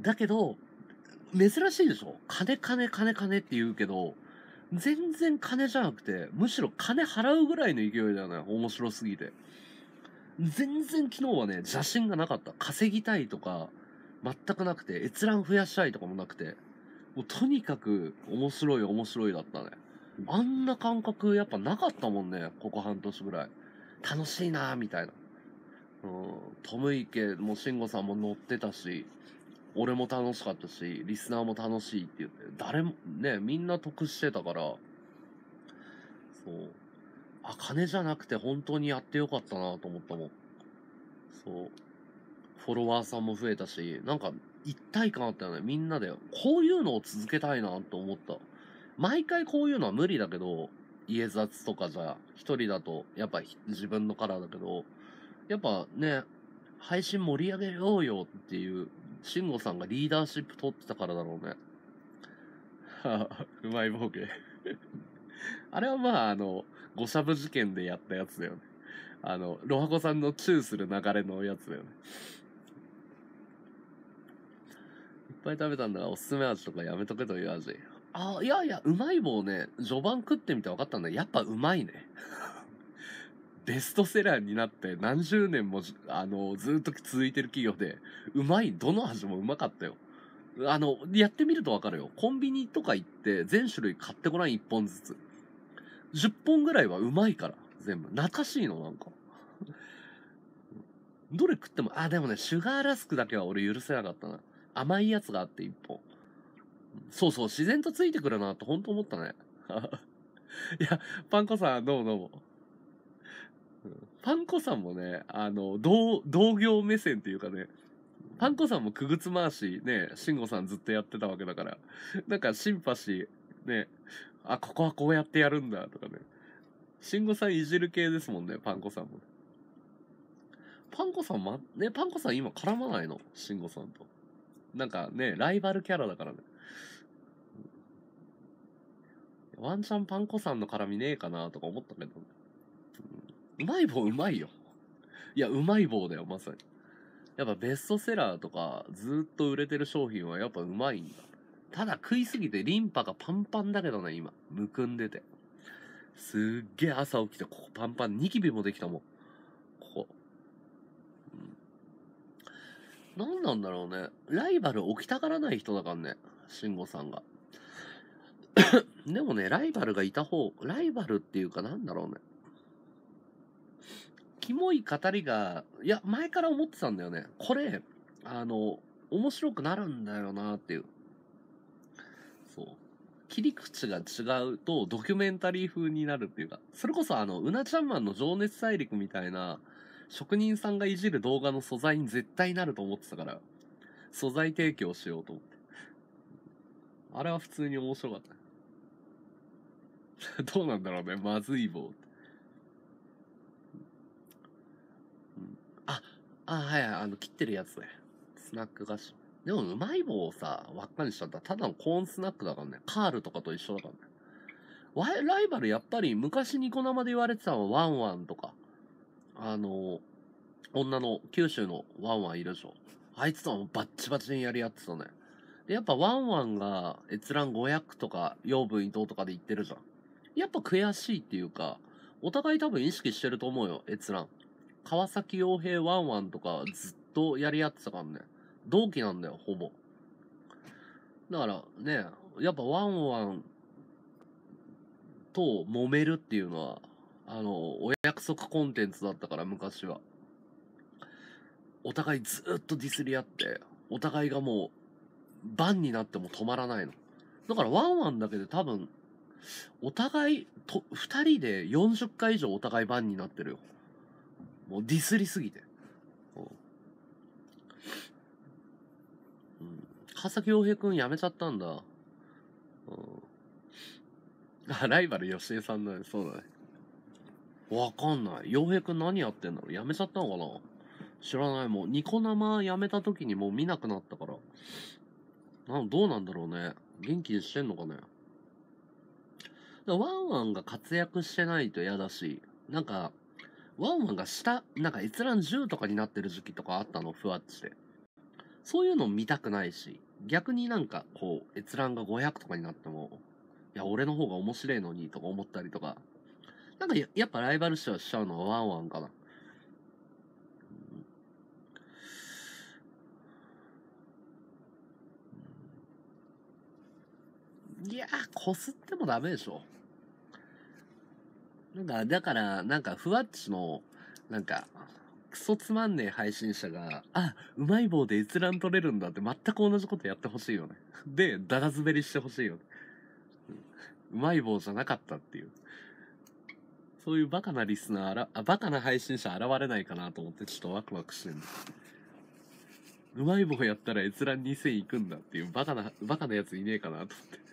A: だけど、珍しいでしょ？金金金金って言うけど、全然金じゃなくて、むしろ金払うぐらいの勢いだよね。面白すぎて。全然昨日はね、邪心がなかった。稼ぎたいとか、全くなくて、閲覧増やしたいとかもなくて、もうとにかく面白い面白いだったね。あんな感覚やっぱなかったもんね、ここ半年ぐらい。楽しいな、みたいな。うん。トム池も慎吾さんも乗ってたし、俺も楽しかったし、リスナーも楽しいって言って、誰も、ね、みんな得してたから、そう。あ、金じゃなくて本当にやってよかったなと思ったもん。そう。フォロワーさんも増えたし、なんか一体感あったよね。みんなで、こういうのを続けたいなと思った。毎回こういうのは無理だけど、家雑とかじゃ、一人だと、やっぱ自分のカラーだけど、やっぱね、配信盛り上げようよっていう、慎吾さんがリーダーシップ取ってたからだろうね。うまいボケ。あれはまあ、あの、五しゃぶ事件でやったやつだよね。あの、ロハコさんのチューする流れのやつだよね。いっぱい食べたんだが、おすすめ味とかやめとけという味。あ、いやいや、うまい棒ね、序盤食ってみて分かったんだ。やっぱうまいね。ベストセラーになって何十年もあのずっと続いてる企業でうまいどの味もうまかったよ。あのやってみると分かるよ。コンビニとか行って全種類買ってごらん1本ずつ。10本ぐらいはうまいから全部。懐かしいのなんか。どれ食ってもあでもねシュガーラスクだけは俺許せなかったな。甘いやつがあって1本。そうそう自然とついてくるなって本当思ったね いやパン粉さんどうもどうもパン粉さんもね、あの、同、同業目線っていうかね、パン粉さんもくぐつ回しね、慎吾さんずっとやってたわけだから、なんかシンパシー、ね、あ、ここはこうやってやるんだとかね、慎吾さんいじる系ですもんね、パン粉さんも。パン粉さんま、ね、パン粉さん今絡まないの？慎吾さんと。なんかね、ライバルキャラだからね。ワンチャンパン粉さんの絡みねえかなとか思ったけど、うまい棒うまいよ。いや、うまい棒だよ、まさに。やっぱベストセラーとかずっと売れてる商品はやっぱうまいんだ。ただ食いすぎてリンパがパンパンだけどね、今。むくんでて。すっげえ朝起きてここパンパン。ニキビもできたもん。ここ。うん。何なんだろうね。ライバル起きたがらない人だからね。慎吾さんが。でもね、ライバルがいた方、ライバルっていうかなんだろうね。キモい語りが、いや、前から思ってたんだよね。これ、あの、面白くなるんだよなっていう。そう。切り口が違うとドキュメンタリー風になるっていうか、それこそあの、うなちゃんマンの情熱大陸みたいな、職人さんがいじる動画の素材に絶対なると思ってたから、素材提供しようと思って。あれは普通に面白かった。どうなんだろうね、まずい棒。あ、あ、はいはい、あの、切ってるやつね。スナック菓子。でも、うまい棒をさ、輪っかにしちゃったら、ただのコーンスナックだからね。カールとかと一緒だからね。ワイライバル、やっぱり昔ニコ生で言われてたのはワンワンとか、あの、女の九州のワンワンいるでしょ。あいつとはもバッチバチにやり合ってたね。で、やっぱワンワンが閲覧500とか、養分伊藤とかで言ってるじゃん。やっぱ悔しいっていうか、お互い多分意識してると思うよ、閲覧。川崎洋平ワンワンとかずっとやり合ってたからね。同期なんだよ、ほぼ。だからね、やっぱワンワンと揉めるっていうのは、あの、お約束コンテンツだったから、昔は。お互いずっとディスり合って、お互いがもう、バンになっても止まらないの。だからワンワンだけで多分、お互い、と、二人で40回以上お互いバンになってるよ。もうディスりすぎて。うん川崎洋平くん辞めちゃったんだ。うん。あ、ライバル吉江さんだね。そうだね。わかんない。洋平くん何やってんだろう辞めちゃったのかな知らない。もう、ニコ生辞めた時にもう見なくなったから。などうなんだろうね。元気にしてんのかね。ワンワンが活躍してないと嫌だし、なんか、ワンワンが下、なんか閲覧10とかになってる時期とかあったの、ふわっちで。そういうの見たくないし、逆になんか、こう、閲覧が500とかになっても、いや、俺の方が面白いのにとか思ったりとか、なんかややっぱライバル視はしちゃうのはワンワンかな。いやこすってもダメでしょ。なんか、だから、なんか、ふわっちの、なんか、クソつまんねえ配信者が、あ、うまい棒で閲覧取れるんだって全く同じことやってほしいよね。で、だら滑りしてほしいよね。うまい棒じゃなかったっていう。そういうバカなリスナーら、あ、バカな配信者現れないかなと思ってちょっとワクワクしてんです。うまい棒やったら閲覧2000いくんだっていうバカな、バカなやついねえかなと思って。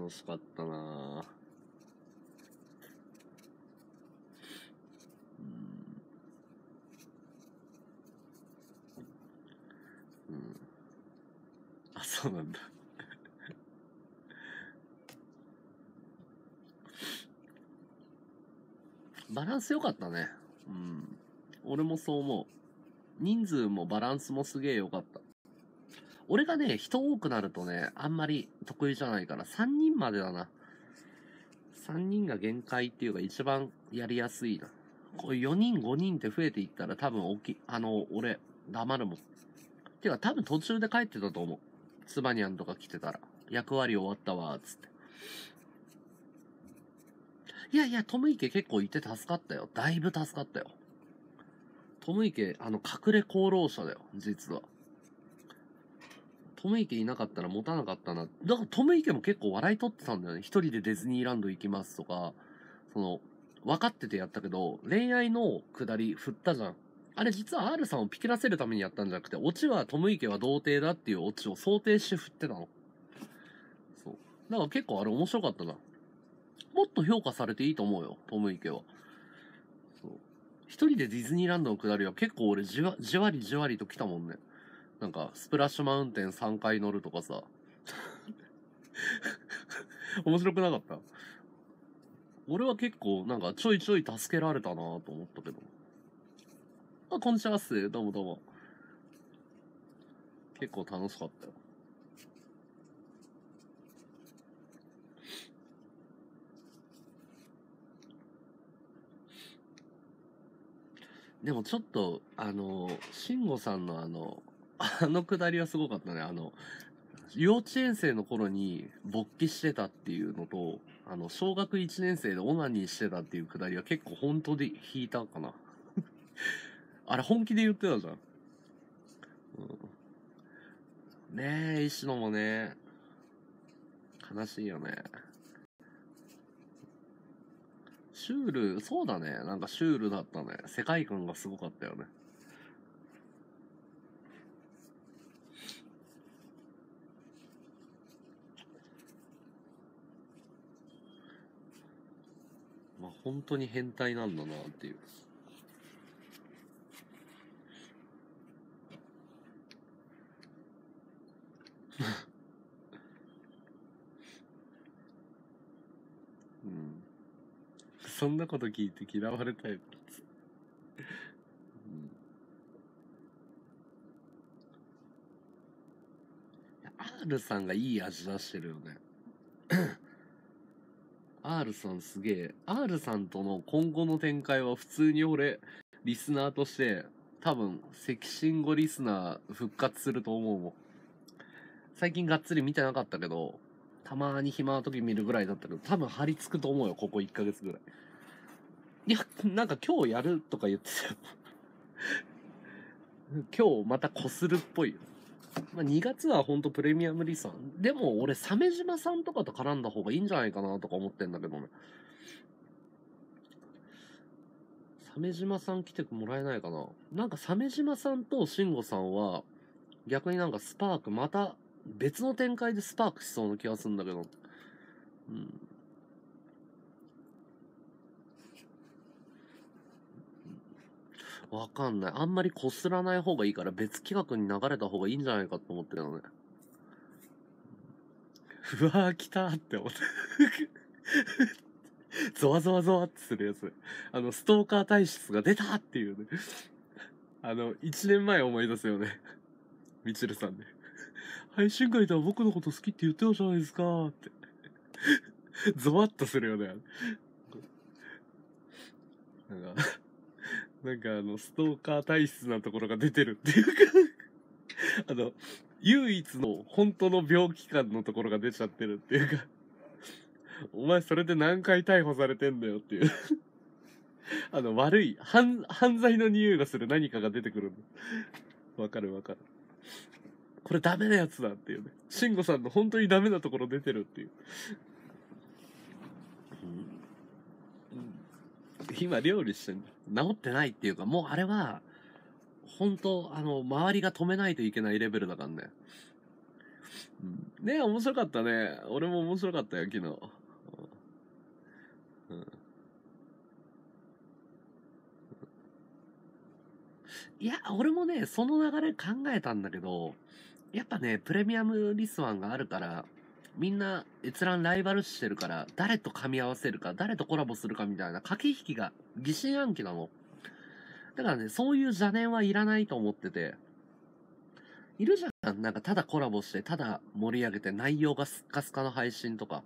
A: 楽しかったなぁ。うん。あ、そうなんだバランス良かったね。うん。俺もそう思う。人数もバランスもすげえ良かった。俺がね、人多くなるとね、あんまり得意じゃないから、3人までだな。3人が限界っていうか一番やりやすいな。これ4人5人って増えていったら多分大き。あの、俺、黙るもん。てか多分途中で帰ってたと思う。ツバニャンとか来てたら。役割終わったわ、つって。いやいや、トムイケ結構いて助かったよ。だいぶ助かったよ。トムイケ、あの、隠れ功労者だよ、実は。トムイケいなかったら持たなかったな。だからトムイケも結構笑い取ってたんだよね。一人でディズニーランド行きますとか、その、分かっててやったけど、恋愛のくだり振ったじゃん。あれ実は R さんをピキらせるためにやったんじゃなくて、オチはトムイケは童貞だっていうオチを想定して振ってたの。そう。だから結構あれ面白かったな。もっと評価されていいと思うよ、トムイケは。そう。一人でディズニーランドのくだりは結構俺じわ、じわりじわりと来たもんね。なんか、スプラッシュマウンテン3回乗るとかさ。面白くなかった？俺は結構、なんか、ちょいちょい助けられたなと思ったけど。あ、こんにちはっす。どうもどうも。結構楽しかったよ。でもちょっと、あの、慎吾さんのあの、あのくだりはすごかったね。あの、幼稚園生の頃に勃起してたっていうのと、あの、小学1年生でオナニーしてたっていうくだりは結構本当で引いたかな。あれ本気で言ってたじゃん。うん、ねえ、石野もね、悲しいよね。シュール、そうだね。なんかシュールだったね。世界観がすごかったよね。本当に変態なんだなっていう。うん。そんなこと聞いて嫌われたよ。うんいや R さんがいい味出してるよね。R さんすげえ。R さんとの今後の展開は普通に俺、リスナーとして、多分、セキシンゴリスナー復活すると思うもん。最近がっつり見てなかったけど、たまに暇な時見るぐらいだったけど、多分張り付くと思うよ、ここ1ヶ月ぐらい。いや、なんか今日やるとか言ってたよ。今日またこするっぽいよ。まあ、2月はほんとプレミアムリスナー。でも俺、鮫島さんとかと絡んだ方がいいんじゃないかなとか思ってんだけどね。鮫島さん来てもらえないかななんか鮫島さんと慎吾さんは、逆になんかスパーク、また別の展開でスパークしそうな気がするんだけど。うん。わかんない。あんまりこすらない方がいいから別企画に流れた方がいいんじゃないかと思ってるのね。うわー来たーって思って。ゾワゾワゾワってするやつ。あの、ストーカー体質が出たっていうね。あの、一年前思い出すよね。みちるさんね。配信会では僕のこと好きって言ってたじゃないですかーって。ゾワッとするよね。なんか、なんかあの、ストーカー体質なところが出てるっていうかあの、唯一の本当の病気感のところが出ちゃってるっていうかお前それで何回逮捕されてんだよっていうあの、悪い、犯、犯罪の匂いがする何かが出てくるの。わかるわかる。これダメなやつだっていうね。慎吾さんの本当にダメなところ出てるっていう。今料理してんだ。治ってないっていうか、もうあれは、本当あの、周りが止めないといけないレベルだからね。うん、ね面白かったね。俺も面白かったよ、昨日。うんいや、俺もね、その流れ考えたんだけど、やっぱね、プレミアムリスワンがあるから、みんな閲覧ライバル視してるから、誰と噛み合わせるか、誰とコラボするかみたいな駆け引きが疑心暗鬼なの。だからね、そういう邪念はいらないと思ってて、いるじゃん。なんかただコラボして、ただ盛り上げて内容がスッカスカの配信とか。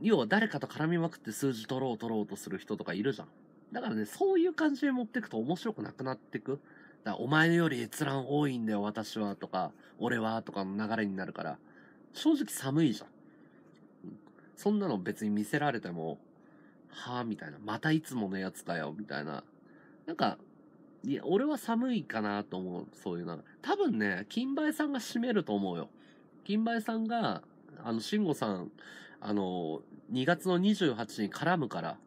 A: 要は誰かと絡みまくって数字取ろう取ろうとする人とかいるじゃん。だからね、そういう感じで持ってくと面白くなくなってく。だからお前より閲覧多いんだよ、私は、とか、俺は、とかの流れになるから、正直寒いじゃん。そんなの別に見せられても、はぁ、みたいな。またいつものやつかよ、みたいな。なんか、いや、俺は寒いかなと思う、そういうの。多分ね、金梅さんが締めると思うよ。金梅さんが、あの、慎吾さん、あの、2月の28日に絡むから、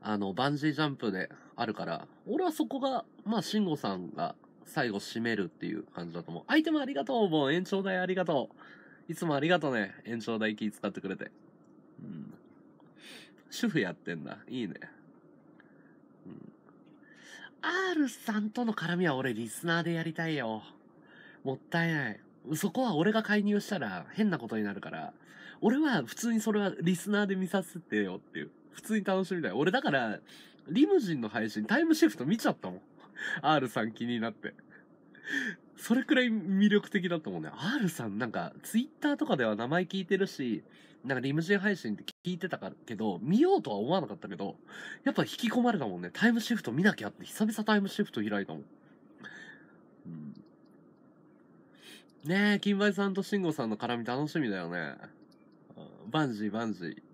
A: あの、バンジージャンプであるから、俺はそこが、まあ、慎吾さんが最後締めるっていう感じだと思う。アイテムありがとうもう延長代ありがとういつもありがとうね。延長代気使ってくれて。うん。主婦やってんだ。いいね。うん。R さんとの絡みは俺リスナーでやりたいよ。もったいない。そこは俺が介入したら変なことになるから、俺は普通にそれはリスナーで見させてよっていう。普通に楽しみたい。俺だから、リムジンの配信タイムシフト見ちゃったもん。R さん気になって。それくらい魅力的だと思うね。R さんなんか、ツイッターとかでは名前聞いてるし、なんかリムジン配信って聞いてたけど、見ようとは思わなかったけど、やっぱ引き込まれたもんね。タイムシフト見なきゃって、久々タイムシフト開いたもん。うん、ねえ、金梅さんと慎吾さんの絡み楽しみだよね。バンジー、バンジー。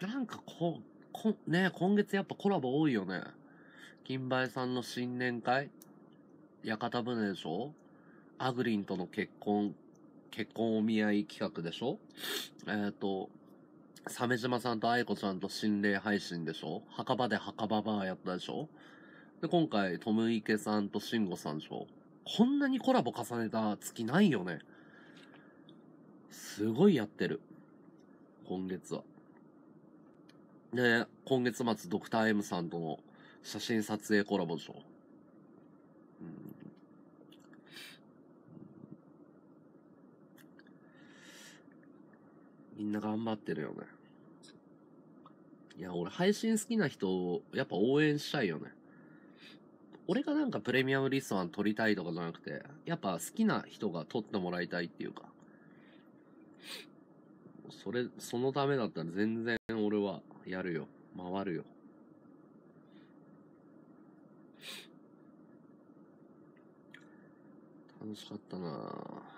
A: なんかこ、こ、ね今月やっぱコラボ多いよね。金梅さんの新年会？屋形船でしょ？アグリンとの結婚、結婚お見合い企画でしょ？えっ、ー、と、鮫島さんと愛子ちゃんと心霊配信でしょ？墓場で墓場バーやったでしょ？で、今回、トムイケさんと慎吾さんでしょ？こんなにコラボ重ねた月ないよね。すごいやってる。今月は。で、今月末、ドクター M さんとの写真撮影コラボでしょ。うん、みんな頑張ってるよね。いや、俺配信好きな人をやっぱ応援したいよね。俺がなんかプレミアムリストン撮りたいとかじゃなくて、やっぱ好きな人が撮ってもらいたいっていうか。それ、そのためだったら全然俺はやるよ。回るよ。楽しかったなぁ。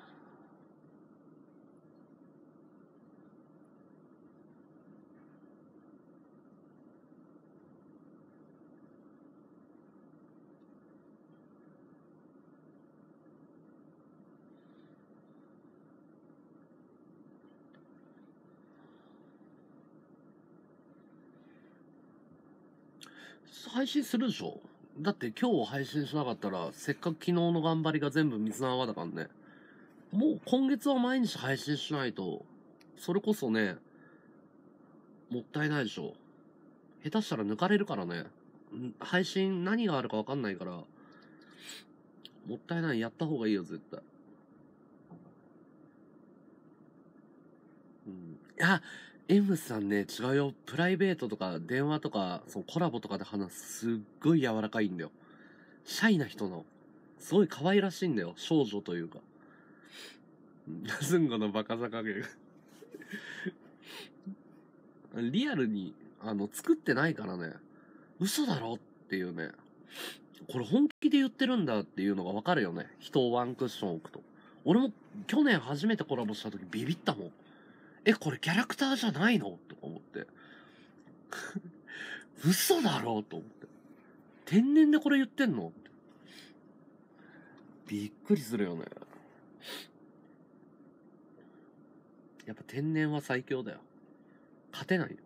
A: 配信するでしょ？だって今日配信しなかったら、せっかく昨日の頑張りが全部水の泡だからね。もう今月は毎日配信しないと、それこそね、もったいないでしょ？下手したら抜かれるからね。配信何があるかわかんないから、もったいない。やった方がいいよ、絶対。うん。いや、M さんね、違うよ。プライベートとか電話とか、そのコラボとかで話す、すっごい柔らかいんだよ。シャイな人の。すごい可愛らしいんだよ。少女というか。ずんごのバカさ加減リアルに、あの、作ってないからね。嘘だろっていうね。これ本気で言ってるんだっていうのがわかるよね。人をワンクッション置くと。俺も去年初めてコラボした時ビビったもん。え、これキャラクターじゃないの？とか思って。嘘だろ？と思って。天然でこれ言ってんの？って。びっくりするよね。やっぱ天然は最強だよ。勝てないよ。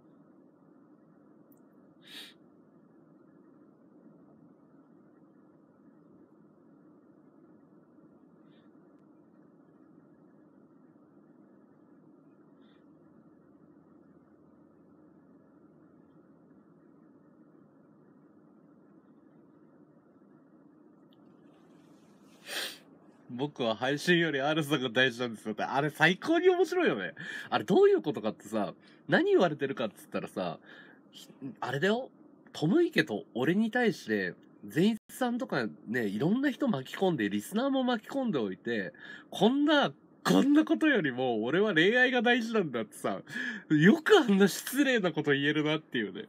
A: 僕は配信より R さんが大事なんですよって。あれ最高に面白いよね。あれどういうことかってさ、何言われてるかって言ったらさ、あれだよ。トムイケと俺に対して、善一さんとかね、いろんな人巻き込んで、リスナーも巻き込んでおいて、こんな、こんなことよりも、俺は恋愛が大事なんだってさ、よくあんな失礼なこと言えるなっていうね。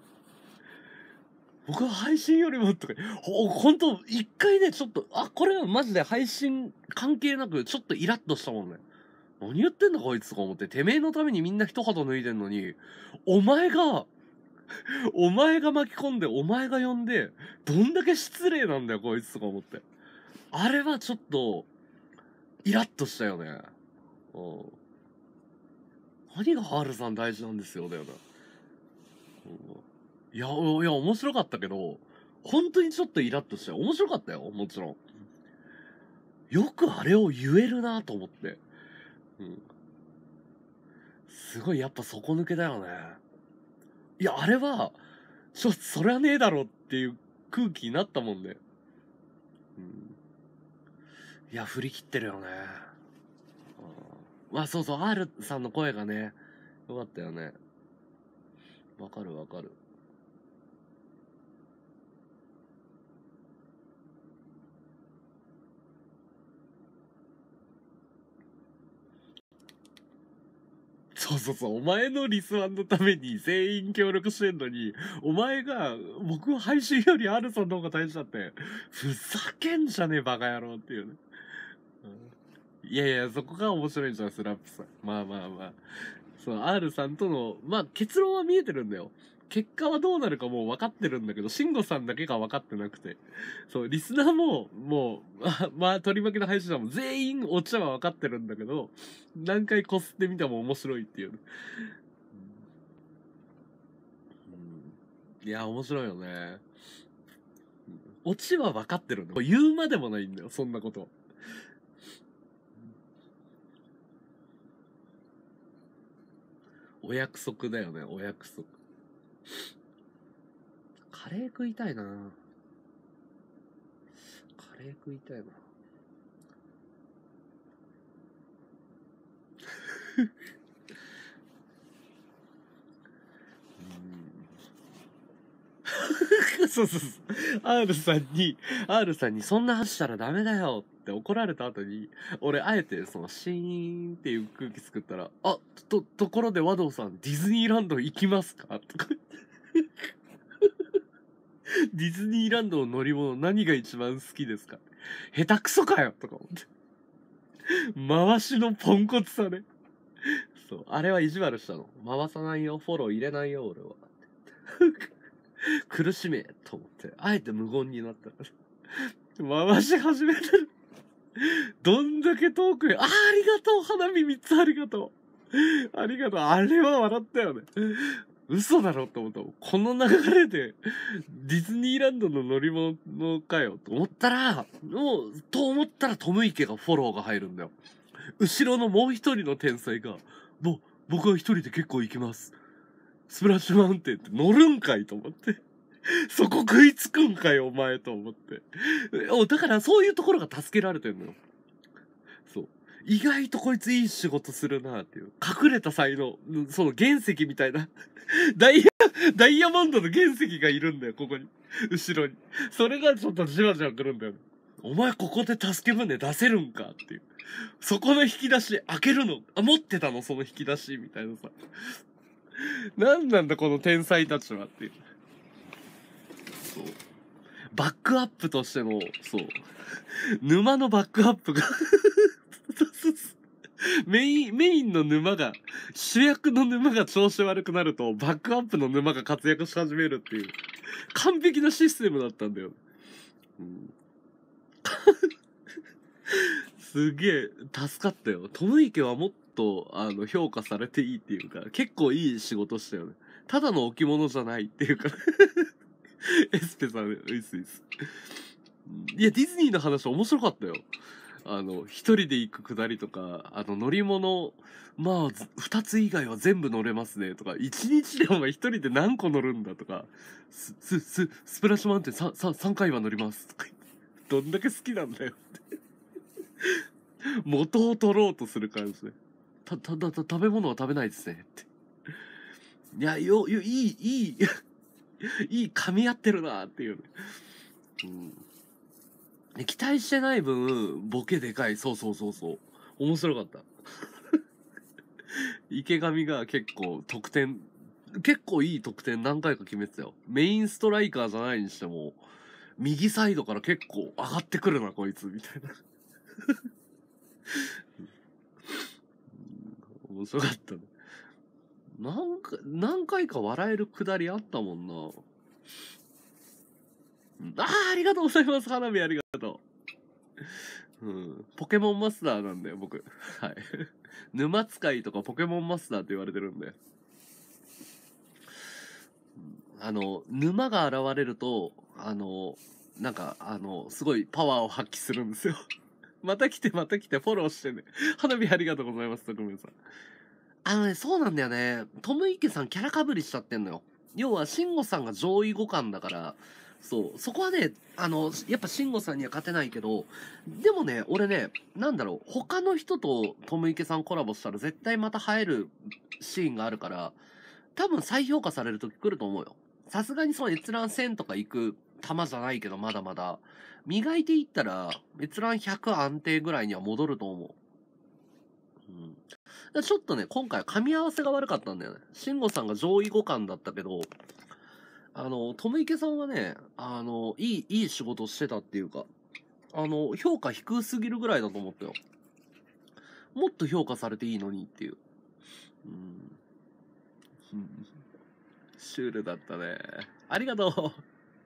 A: 僕は配信よりもとか、ほ、ほんと、一回ね、ちょっと、あ、これはマジで配信関係なく、ちょっとイラッとしたもんね。何言ってんだこいつとか思って、てめえのためにみんな一肌脱いでんのに、お前が、お前が巻き込んで、お前が呼んで、どんだけ失礼なんだよ、こいつとか思って。あれはちょっと、イラッとしたよね。うん。何が R さん大事なんですよ、だよな。いや、いや、面白かったけど、本当にちょっとイラッとして、面白かったよ、もちろん。よくあれを言えるなと思って。うん。すごい、やっぱ底抜けだよね。いや、あれは、ちょ、そりゃねえだろっていう空気になったもんね。うん。いや、振り切ってるよね。まあ、そうそう、R さんの声がね、よかったよね。わかるわかる。そうそうそう、お前のリスワンのために全員協力してんのに、お前が、僕は配信より R さんの方が大事だって、ふざけんじゃねえバカ野郎っていうね。いやいや、そこが面白いんじゃん、スラップさん。まあまあまあ。その R さんとの、まあ結論は見えてるんだよ。結果はどうなるかもう分かってるんだけど、慎吾さんだけが分かってなくて。そう、リスナーも、もう、まあ、取り巻きの配信者も全員オチは分かってるんだけど、何回こすってみても面白いっていう。うんいや、面白いよね。オチは分かってるんだよ。言うまでもないんだよ、そんなこと。お約束だよね、お約束。カレー食いたいな。カレー食いたいなうん。そうそうそう。R さんに、R さんにそんな話したらダメだよ。って怒られた後に、俺あえてそのシーンっていう空気作ったら、あ、と、ところで和道さんディズニーランド行きますか？とか。ディズニーランドの乗り物何が一番好きですか？下手くそかよとか思って。回しのポンコツさね。そう。あれは意地悪したの。回さないよ。フォロー入れないよ、俺は。苦しめ、と思って。あえて無言になった。回し始めてる。どんだけ遠くへ。あ、ありがとう花火3つありがとう。ありがとう。あれは笑ったよね。嘘だろと思ったこの流れで、ディズニーランドの乗り物かよと思ったら、もう、と思ったらトム池がフォローが入るんだよ。後ろのもう一人の天才が、もう、僕は一人で結構行きます。スプラッシュマウンテンって乗るんかいと思って。そこ食いつくんかいお前と思って。だからそういうところが助けられてんのよ。そう。意外とこいついい仕事するなっていう。隠れた才能。その原石みたいな。ダイヤ、ダイヤモンドの原石がいるんだよ、ここに。後ろに。それがちょっとじわじわ来るんだよ。お前ここで助け舟出せるんかっていう。そこの引き出し開けるのあ、持ってたのその引き出しみたいなさ。何なんだこの天才たちはっていう。そう。バックアップとしての、そう。沼のバックアップが メイン、メインの沼が、主役の沼が調子悪くなると、バックアップの沼が活躍し始めるっていう、完璧なシステムだったんだよ。うん、すげえ、助かったよ。トム池はもっと、あの、評価されていいっていうか、結構いい仕事したよね。ただの置物じゃないっていうか エスペさん、ういすいす。いや、ディズニーの話面白かったよ。あの、一人で行くくだりとか、あの、乗り物、まあ、二つ以外は全部乗れますね、とか、一日でお前一人で何個乗るんだとか、す、す、す、スプラッシュマウンテン三、三、三回は乗ります、と かどんだけ好きなんだよって。元を取ろうとする感じで。た、た、た、た食べ物は食べないですね、って。いや、よ、よ、いい、いい、いい、噛み合ってるなっていうね。うん。ね期待してない分、ボケでかい。そうそうそうそう。面白かった。池上が結構得点、結構いい得点何回か決めてたよ。メインストライカーじゃないにしても、右サイドから結構上がってくるな、こいつ、みたいな。う ん面白かったね。なんか、何回か笑えるくだりあったもんな。ああ、ありがとうございます。花火ありがとう。うん。ポケモンマスターなんだよ、僕。はい。沼使いとかポケモンマスターって言われてるんで。あの、沼が現れると、あの、なんか、あの、すごいパワーを発揮するんですよ。また来て、また来て、フォローしてね。花火ありがとうございます、徳明さん。あのね、そうなんだよね。トム池さんキャラかぶりしちゃってんのよ。要は、慎吾さんが上位互換だから、そう、そこはね、あの、やっぱ慎吾さんには勝てないけど、でもね、俺ね、なんだろう、他の人とトム池さんコラボしたら絶対また映えるシーンがあるから、多分再評価される時来ると思うよ。さすがにその閲覧1000とか行く玉じゃないけど、まだまだ。磨いていったら、閲覧100安定ぐらいには戻ると思う。うん。ちょっとね、今回噛み合わせが悪かったんだよね。慎吾さんが上位互換だったけど、あの、ともいけさんはね、あの、いい、いい仕事してたっていうか、あの、評価低すぎるぐらいだと思ったよ。もっと評価されていいのにっていう。うんシュールだったね。ありがと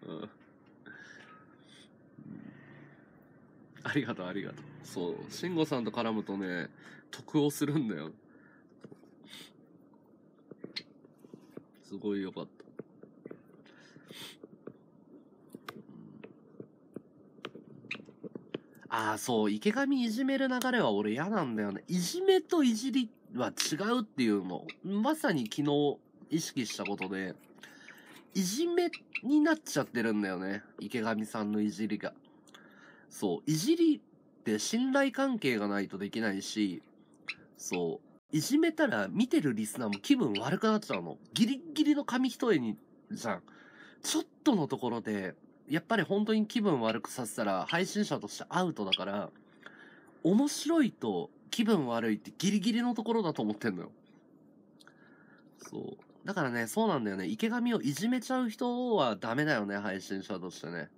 A: う。うん。ありがとう、ありがとう。そう、慎吾さんと絡むとね、得をするんだよ。すごい良かった。ああ、そう、池上いじめる流れは俺嫌なんだよね。いじめといじりは違うっていうの。まさに昨日意識したことで、いじめになっちゃってるんだよね。池上さんのいじりが。そう、いじりって信頼関係がないとできないし、そう、いじめたら見てるリスナーも気分悪くなっちゃうの。ギリギリの紙一重に、じゃん。ちょっとのところで、やっぱり本当に気分悪くさせたら配信者としてアウトだから、面白いと気分悪いってギリギリのところだと思ってんのよ。そう。だからね、そうなんだよね。池上をいじめちゃう人はダメだよね、配信者としてね。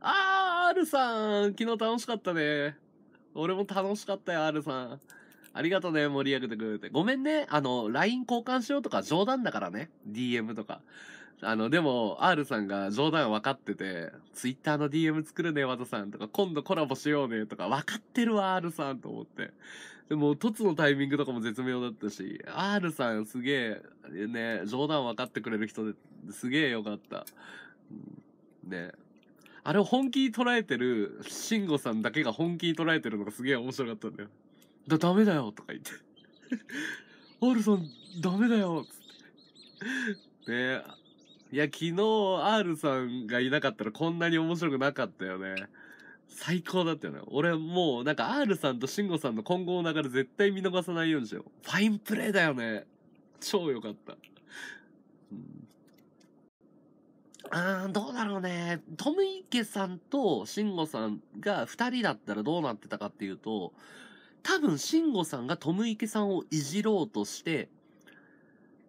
A: あー、R さん昨日楽しかったね。俺も楽しかったよ、R さん。ありがとうね、盛り上げてくれて。ごめんね、あの、LINE 交換しようとか冗談だからね。DM とか。あの、でも、R さんが冗談分かってて、Twitter の DM 作るね、和田さんとか、今度コラボしようね、とか、分かってるわ、R さんと思って。でも、突のタイミングとかも絶妙だったし、R さんすげえ、ね、冗談分かってくれる人ですげえよかった。ねあれを本気に捉えてる、慎吾さんだけが本気に捉えてるのがすげえ面白かったんだよ。だ、ダメだよとか言って。R さん、ダメだよつって。ねえいや、昨日 R さんがいなかったらこんなに面白くなかったよね。最高だったよね。俺もうなんか R さんと慎吾さんの今後の流れ絶対見逃さないようにしよう。ファインプレーだよね。超良かった。うんあーどうだろうね。トム池さんと慎吾さんが二人だったらどうなってたかっていうと、多分慎吾さんがトム池さんをいじろうとして、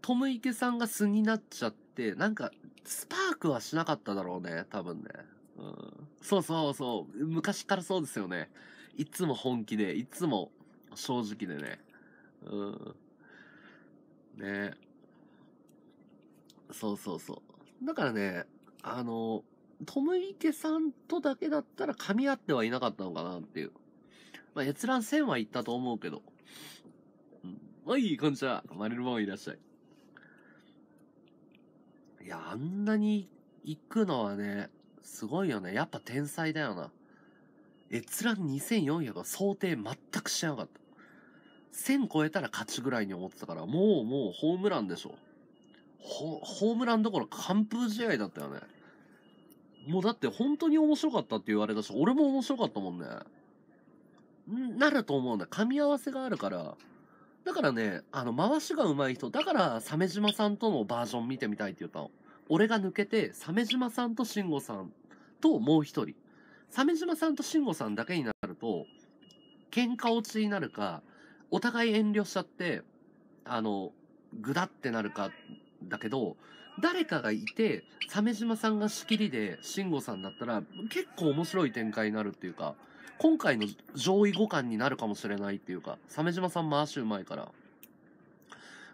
A: トム池さんが素になっちゃって、なんか、スパークはしなかっただろうね、多分ね。うん、そうそうそう。昔からそうですよね。いつも本気で、いつも正直でね。うん。ねそうそうそう。だからね、あの、トム池さんとだけだったら噛み合ってはいなかったのかなっていう。まあ、閲覧1000は行ったと思うけど。うん。はい、こんにちは。マリルモンいらっしゃい。いや、あんなに行くのはね、すごいよね。やっぱ天才だよな。閲覧2400は想定全くしてなかった。1000超えたら勝ちぐらいに思ってたから、もうもうホームランでしょ。ホホームランどころ完封試合だったよね。もうだって本当に面白かったって言われたし、俺も面白かったもんね。なると思うんだ。噛み合わせがあるから。だからね、あの、回しが上手い人、だから、鮫島さんとのバージョン見てみたいって言ったの。俺が抜けて、鮫島さんと慎吾さんともう一人。鮫島さんと慎吾さんだけになると、喧嘩落ちになるか、お互い遠慮しちゃって、あの、ぐだってなるか、だけど、誰かがいて、鮫島さんが仕切りで、慎吾さんだったら、結構面白い展開になるっていうか、今回の上位互換になるかもしれないっていうか、鮫島さん回しうまいから。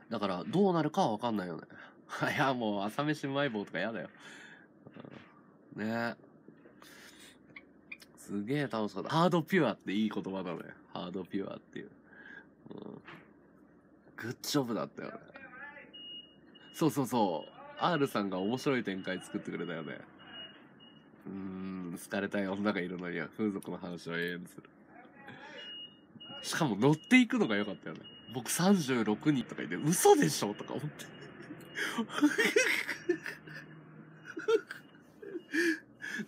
A: だから、どうなるかはわかんないよね。いや、もう、朝飯うまい棒とか嫌だよ。うんねすげえ楽しかった。ハードピュアっていい言葉だね。ハードピュアっていう。うん、グッジョブだったよね。そうそうそう。R さんが面白い展開作ってくれたよね。うん、好かれたい女がいるのには風俗の話を永遠にする。しかも乗っていくのが良かったよね。僕36人とか言って、嘘でしょとか思って。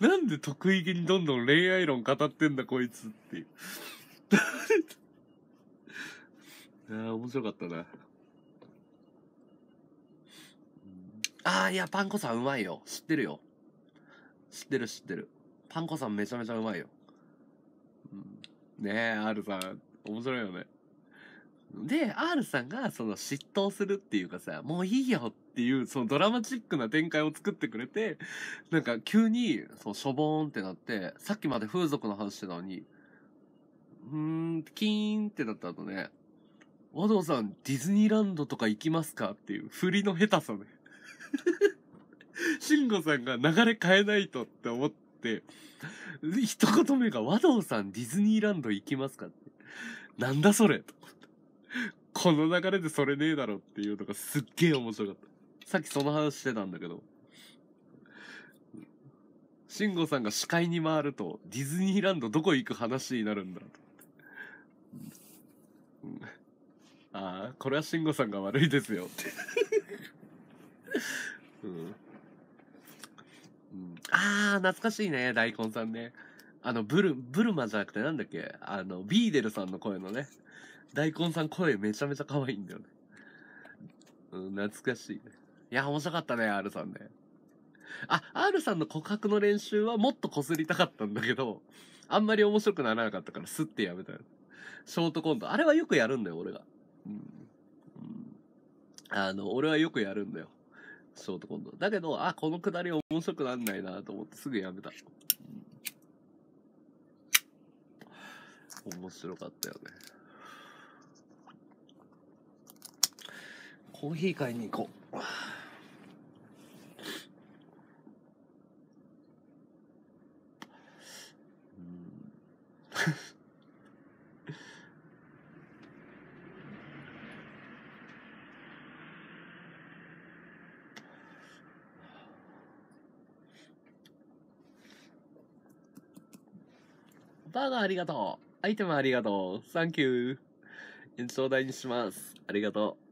A: なんで得意げにどんどん恋愛論語ってんだこいつっていう。いやー面白かったな。ああ、いや、パン粉さんうまいよ。知ってるよ。知ってる知ってる。パン粉さんめちゃめちゃうまいよ。うん、ねえ、R さん、面白いよね。で、R さんがその嫉妬するっていうかさ、もういいよっていうそのドラマチックな展開を作ってくれて、なんか急に、そう、しょぼーんってなって、さっきまで風俗の話してたのに、うーん、キーンってなった後ね、和道さん、ディズニーランドとか行きますかっていう振りの下手さね。慎吾さんが流れ変えないとって思って、一言目が和道さん、ディズニーランド行きますかって。なんだそれと思ってこの流れでそれねえだろっていうのがすっげえ面白かった。さっきその話してたんだけど。慎吾さんが司会に回ると、ディズニーランドどこ行く話になるんだと思って。ああ、これは慎吾さんが悪いですよって。うん、ああ、懐かしいね、大根さんね。あの、ブル、ブルマじゃなくてなんだっけ？あの、ビーデルさんの声のね。大根さん声めちゃめちゃ可愛いんだよね。うん、懐かしいね。いや、面白かったね、R さんね。あ、R さんの告白の練習はもっと擦りたかったんだけど、あんまり面白くならなかったからスッてやめたよ。ショートコント。あれはよくやるんだよ、俺が。うん。うん、あの、俺はよくやるんだよ。ショートコント。だけど、あ、このくだり面白くなんないなと思ってすぐやめた。面白かったよね。コーヒー買いに行こう。バーガーありがとう。アイテムありがとう。サンキュー。延長代にします。ありがとう。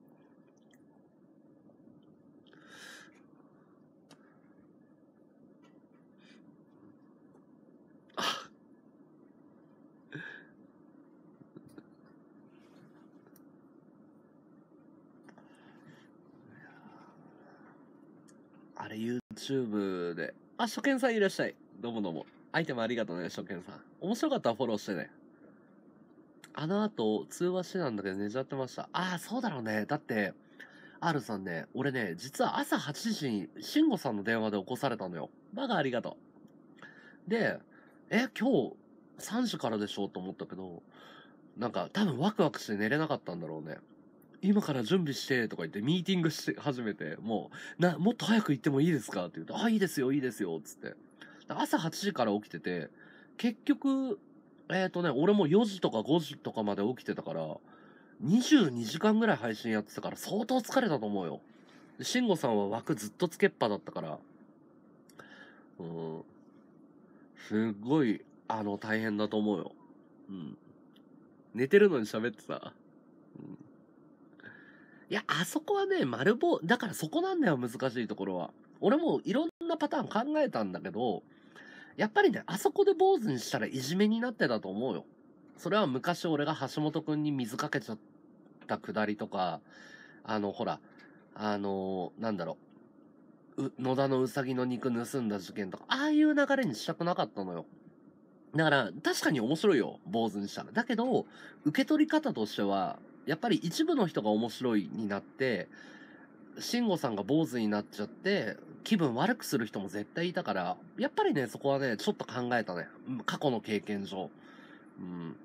A: あれ YouTube で。あ、初見さんいらっしゃい。どうもどうも。アイテムありがとうね、初見さん。面白かったらフォローしてね。あの後、通話してたんだけど寝ちゃってました。ああ、そうだろうね。だって、R さんね、俺ね、実は朝8時に、慎吾さんの電話で起こされたのよ。バカありがとう。で、え、今日、3時からでしょうと思ったけど、なんか多分ワクワクして寝れなかったんだろうね。今から準備してとか言ってミーティングし始めて、もう、な、もっと早く行ってもいいですかって言って、あ、いいですよ、いいですよ、つって。朝8時から起きてて、結局、えっ、ー、とね、俺も4時とか5時とかまで起きてたから、22時間ぐらい配信やってたから相当疲れたと思うよ。で、慎吾さんは枠ずっとつけっぱだったから、うん。すっごい、あの、大変だと思うよ。うん。寝てるのに喋ってた。うん。いや、あそこはね、丸棒、だからそこなんだよ、難しいところは。俺もいろんなパターン考えたんだけど、やっぱりね、あそこで坊主にしたらいじめになってたと思うよ。それは昔俺が橋本くんに水かけちゃったくだりとか、あの、ほら、あのー、なんだろう、う野田のうさぎの肉盗んだ事件とか、ああいう流れにしたくなかったのよ。だから、確かに面白いよ、坊主にしたら。だけど、受け取り方としては、やっぱり一部の人が面白いになって、慎吾さんが坊主になっちゃって、気分悪くする人も絶対いたから、やっぱりね、そこはね、ちょっと考えたね。過去の経験上。うん。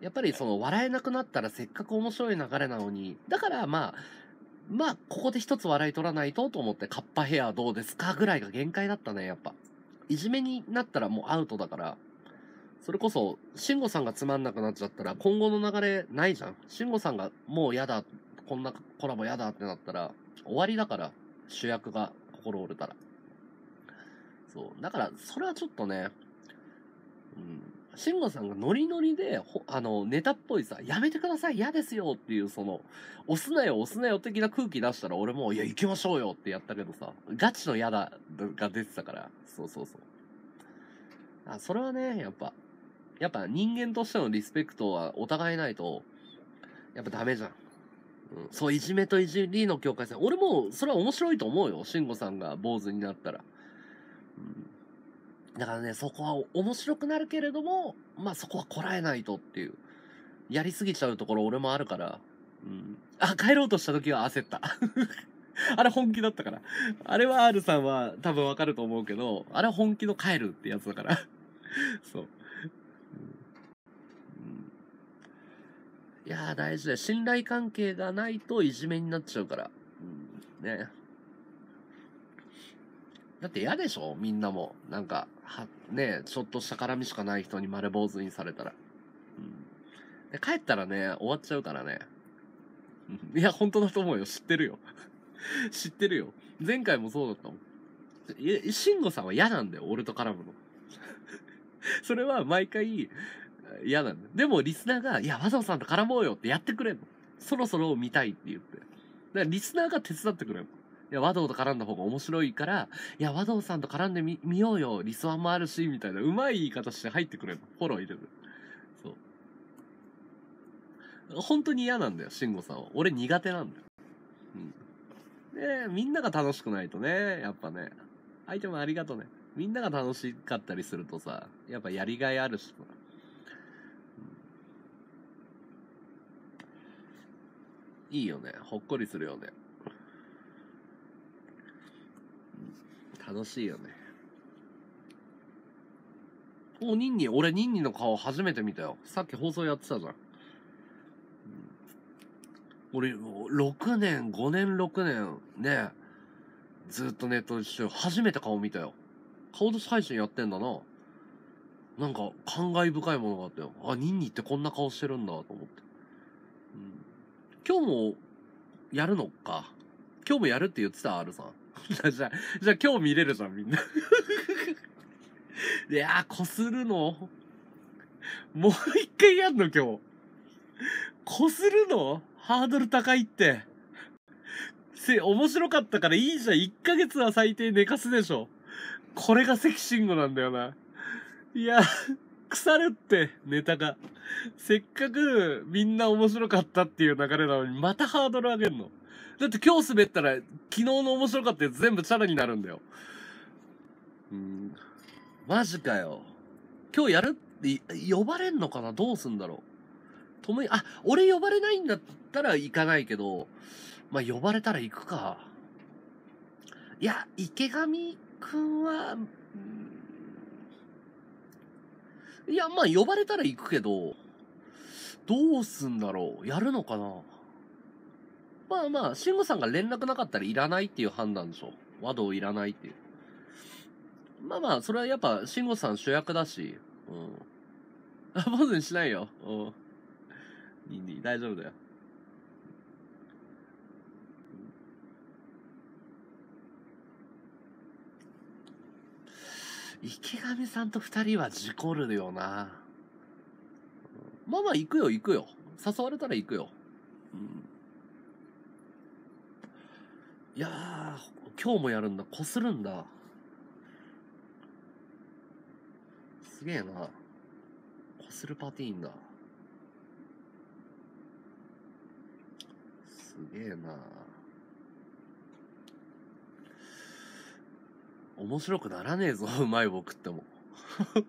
A: やっぱりその、笑えなくなったらせっかく面白い流れなのに、だからまあ、まあ、ここで一つ笑い取らないとと思って、カッパヘアどうですかぐらいが限界だったね、やっぱ。いじめになったらもうアウトだから。それこそ、慎吾さんがつまんなくなっちゃったら、今後の流れないじゃん。慎吾さんがもう嫌だ、こんなコラボ嫌だってなったら、終わりだから、主役が心折れたら。そう。だから、それはちょっとね、うん。慎吾さんがノリノリで、あの、ネタっぽいさ、やめてください、嫌ですよっていう、その、押すなよ、押すなよ的な空気出したら、俺も、いや、行きましょうよってやったけどさ、ガチの嫌だが出てたから、そうそうそう。あ、それはね、やっぱ、やっぱ人間としてのリスペクトはお互いないと、やっぱダメじゃん。うん、そう、いじめといじりの境界線。俺も、それは面白いと思うよ。慎吾さんが坊主になったら。うん、だからね、そこは面白くなるけれども、まあそこはこらえないとっていう。やりすぎちゃうところ俺もあるから、うん。あ、帰ろうとした時は焦った。あれ本気だったから。あれは R さんは多分わかると思うけど、あれは本気の帰るってやつだから。そう。うんいやー大事だよ。信頼関係がないといじめになっちゃうから。うん、ね。だって嫌でしょ？みんなも。なんか、は、ねちょっとした絡みしかない人に丸坊主にされたら。うん。で、帰ったらね、終わっちゃうからね。いや、本当だと思うよ。知ってるよ。知ってるよ。前回もそうだったもん。い慎吾さんは嫌なんだよ。俺と絡むの。それは毎回嫌なんだよ。でもリスナーが、いや、和道さんと絡もうよってやってくれんの。そろそろ見たいって言って。だからリスナーが手伝ってくれんの。いや、和道と絡んだ方が面白いから、いや、和道さんと絡んでみ、見ようよ。リスワンもあるし、みたいな、うまい言い方して入ってくれんの。フォロー入れる。そう。本当に嫌なんだよ、慎吾さんは。俺苦手なんだよ。うん。ねえみんなが楽しくないとね、やっぱね。相手もありがとね。みんなが楽しかったりするとさ、やっぱやりがいあるしさ。いいよね。ほっこりするよね。楽しいよね。お、ニンニ、俺ニンニの顔初めて見たよ。さっき放送やってたじゃん。俺、6年、5年、6年、ね、ずっとネットでして初めて顔見たよ。顔出し配信やってんだな。なんか、感慨深いものがあったよ。あ、ニンニってこんな顔してるんだと思って。うん今日もやるのか？今日もやるって言ってた ?R さん。じゃあ、じゃあ、今日見れるじゃん、みんな。いやー、こするの？もう一回やんの、今日。こするの？ハードル高いって。せ、面白かったからいいじゃん。1ヶ月は最低寝かすでしょ。これが関慎吾なんだよな。いや、腐るって、ネタが。せっかくみんな面白かったっていう流れなのに、またハードル上げんの。だって今日滑ったら、昨日の面白かったやつ全部チャラになるんだよ。うん。マジかよ。今日やるって、呼ばれんのかな？どうすんだろう。ともに、あ、俺呼ばれないんだったら行かないけど、まあ呼ばれたら行くか。いや、池上くんは、いや、まあ呼ばれたら行くけど、どうすんだろう？やるのかな？まあまあ、慎吾さんが連絡なかったらいらないっていう判断でしょ。和道いらないっていう。まあまあ、それはやっぱ、慎吾さん主役だし、うん。あ、坊主にしないよ。うん。いい大丈夫だよ。池上さんと二人は事故るよな。まあまあ、行くよ、行くよ。誘われたら行くよ。うん。いやー、今日もやるんだ。こするんだ。すげえな。こするパティーンだ。すげえな。面白くならねえぞ、うまい棒食っても。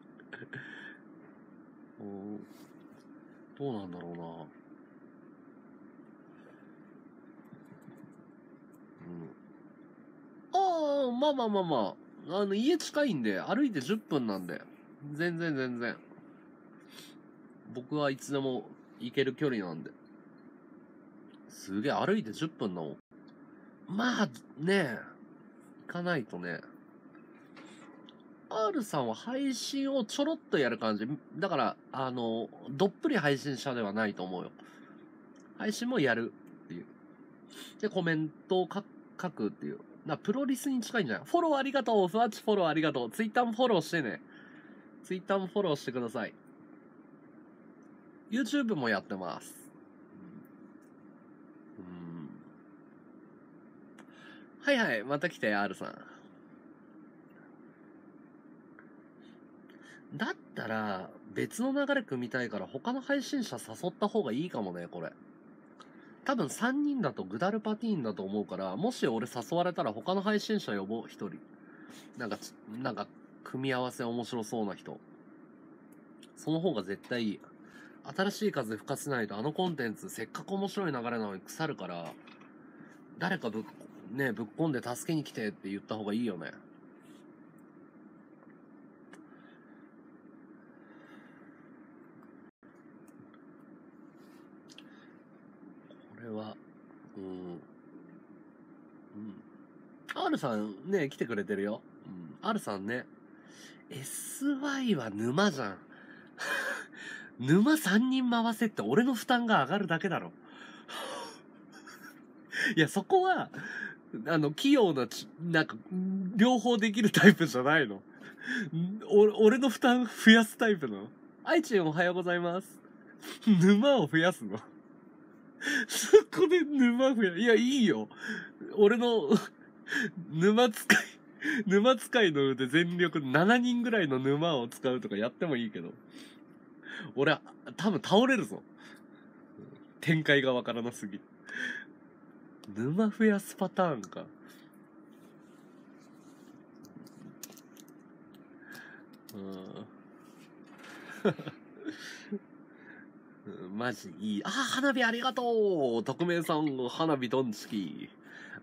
A: うんどうなんだろうな。うん。ああ、まあまあまあまあ。あの、家近いんで、歩いて10分なんで。全然全然。僕はいつでも行ける距離なんで。すげえ、歩いて10分だもん。まあ、ねえ。行かないとね。R さんは配信をちょろっとやる感じ。だから、あの、どっぷり配信者ではないと思うよ。配信もやるっていう。で、コメントを書くっていう。な、プロリスに近いんじゃない？フォローありがとう。ふわっちフォローありがとう。ツイッターもフォローしてね。ツイッターもフォローしてください。YouTube もやってます。うん。はいはい。また来て、R さん。だったら、別の流れ組みたいから他の配信者誘った方がいいかもね、これ。多分3人だとグダルパティーンだと思うから、もし俺誘われたら他の配信者呼ぼう、1人。なんか、なんか、組み合わせ面白そうな人。その方が絶対いい。新しい風吹かせないとあのコンテンツせっかく面白い流れなのに腐るから誰かぶっねぶっ込んで助けに来てって言った方がいいよねこれはうんうん R さんね来てくれてるよ、うん、R さんね SY は沼じゃん 沼3人回せって俺の負担が上がるだけだろ。いや、そこは、あの、器用なち、なんか、両方できるタイプじゃないの。お俺の負担増やすタイプなの。愛知おはようございます。沼を増やすの。そこで沼増や、いや、いいよ。俺の、沼使い、沼使いの腕全力7人ぐらいの沼を使うとかやってもいいけど。俺、多分倒れるぞ。展開がわからなすぎる。沼増やすパターンか。うん。マジいい。あ、花火ありがとう匿名さん、花火ドンチキ。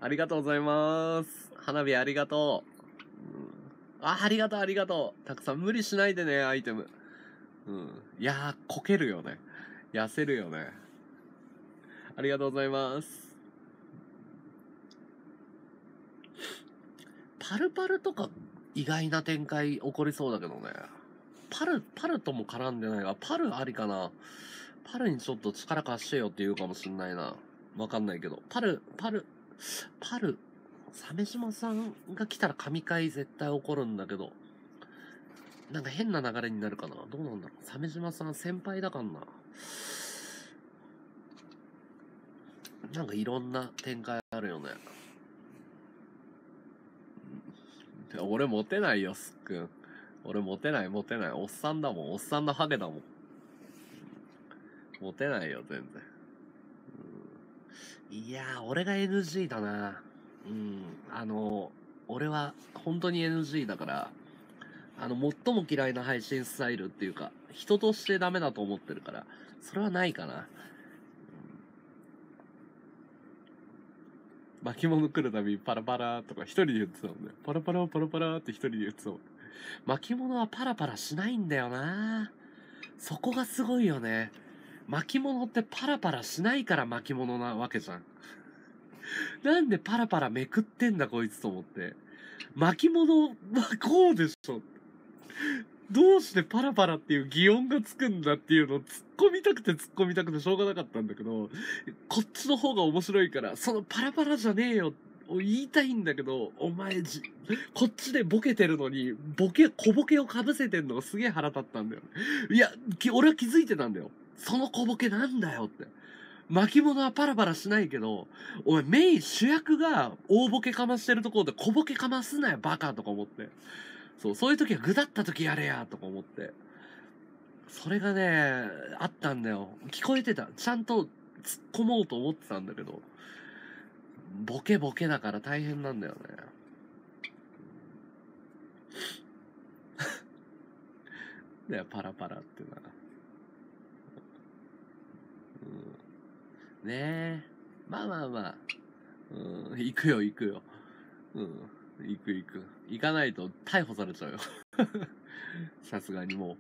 A: ありがとうございます。花火ありがとう。うん、あ、ありがとう、ありがとう。たくさん無理しないでね、アイテム。うん。いやー、こけるよね。痩せるよね。ありがとうございます。パルパルとか意外な展開起こりそうだけどね。パル、パルとも絡んでないが、パルありかな。パルにちょっと力貸してよって言うかもしんないな。わかんないけど。パル、パル、パル、鮫島さんが来たら神回絶対起こるんだけど。なんか変な流れになるかなどうなんだろう鮫島さん先輩だかんな。なんかいろんな展開あるよね。俺モテないよ、すっくん。俺モテない、モテない。おっさんだもん。おっさんのハゲだもん。モテないよ、全然。いやー、俺が NG だな。うん。あの、俺は本当に NG だから、あの、最も嫌いな配信スタイルっていうか、人としてダメだと思ってるから、それはないかな。巻物来るたびパラパラとか一人で言ってたもんね。パラパラパラパラって一人で言ってたもん。巻物はパラパラしないんだよなそこがすごいよね。巻物ってパラパラしないから巻物なわけじゃん。なんでパラパラめくってんだこいつと思って。巻物はこうでしょ。どうしてパラパラっていう擬音がつくんだっていうのを突っ込みたくて突っ込みたくてしょうがなかったんだけど、こっちの方が面白いから、そのパラパラじゃねえよを言いたいんだけど、お前じ、こっちでボケてるのに、ボケ、小ボケを被せてんのがすげえ腹立ったんだよ。いや、俺は気づいてたんだよ。その小ボケなんだよって。巻物はパラパラしないけど、お前メイン主役が大ボケかましてるところで小ボケかますなよ、バカとか思って。そう、そういう時はぐだった時やれや、とか思って。それがね、あったんだよ。聞こえてた。ちゃんと突っ込もうと思ってたんだけど、ボケボケだから大変なんだよね。だ よ、パラパラってな。うん、ねえ。まあまあまあ。うん、行くよ、行くよ。うん。行く行く。行かないと逮捕されちゃうよ。さすがにもう。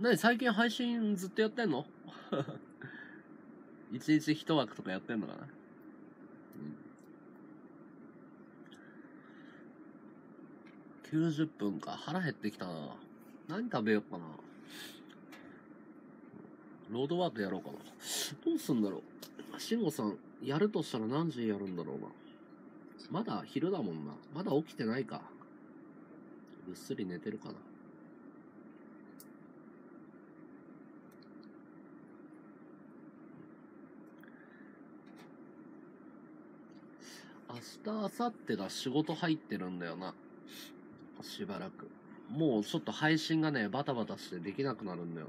A: 何最近配信ずっとやってんの？一日一枠とかやってんのかな、うん、?90 分か。腹減ってきたな。何食べようかな。ロードワークやろうかな。どうすんだろう。慎吾さん、やるとしたら何時やるんだろうな。まだ昼だもんな。まだ起きてないか。ぐっすり寝てるかな。明日、明後日が仕事入ってるんだよな。しばらく。もうちょっと配信がね、バタバタしてできなくなるんだよ。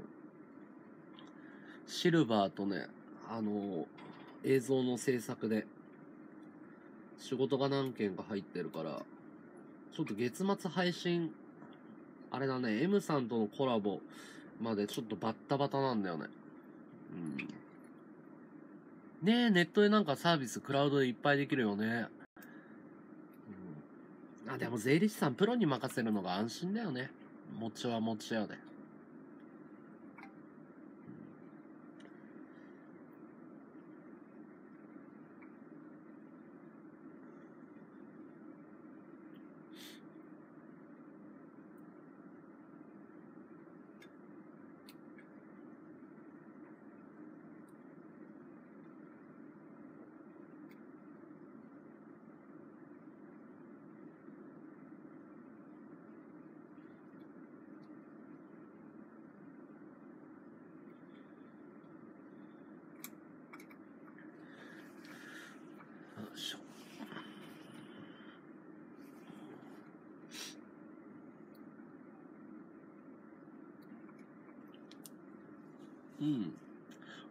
A: シルバーとね、あの、映像の制作で、仕事が何件か入ってるから、ちょっと月末配信、あれだね、M さんとのコラボまでちょっとバッタバタなんだよね。うん。ねえ、ネットでなんかサービス、クラウドでいっぱいできるよね。うん。あ、でも税理士さん、プロに任せるのが安心だよね。持ちは持ちやで。よいしょ。うん。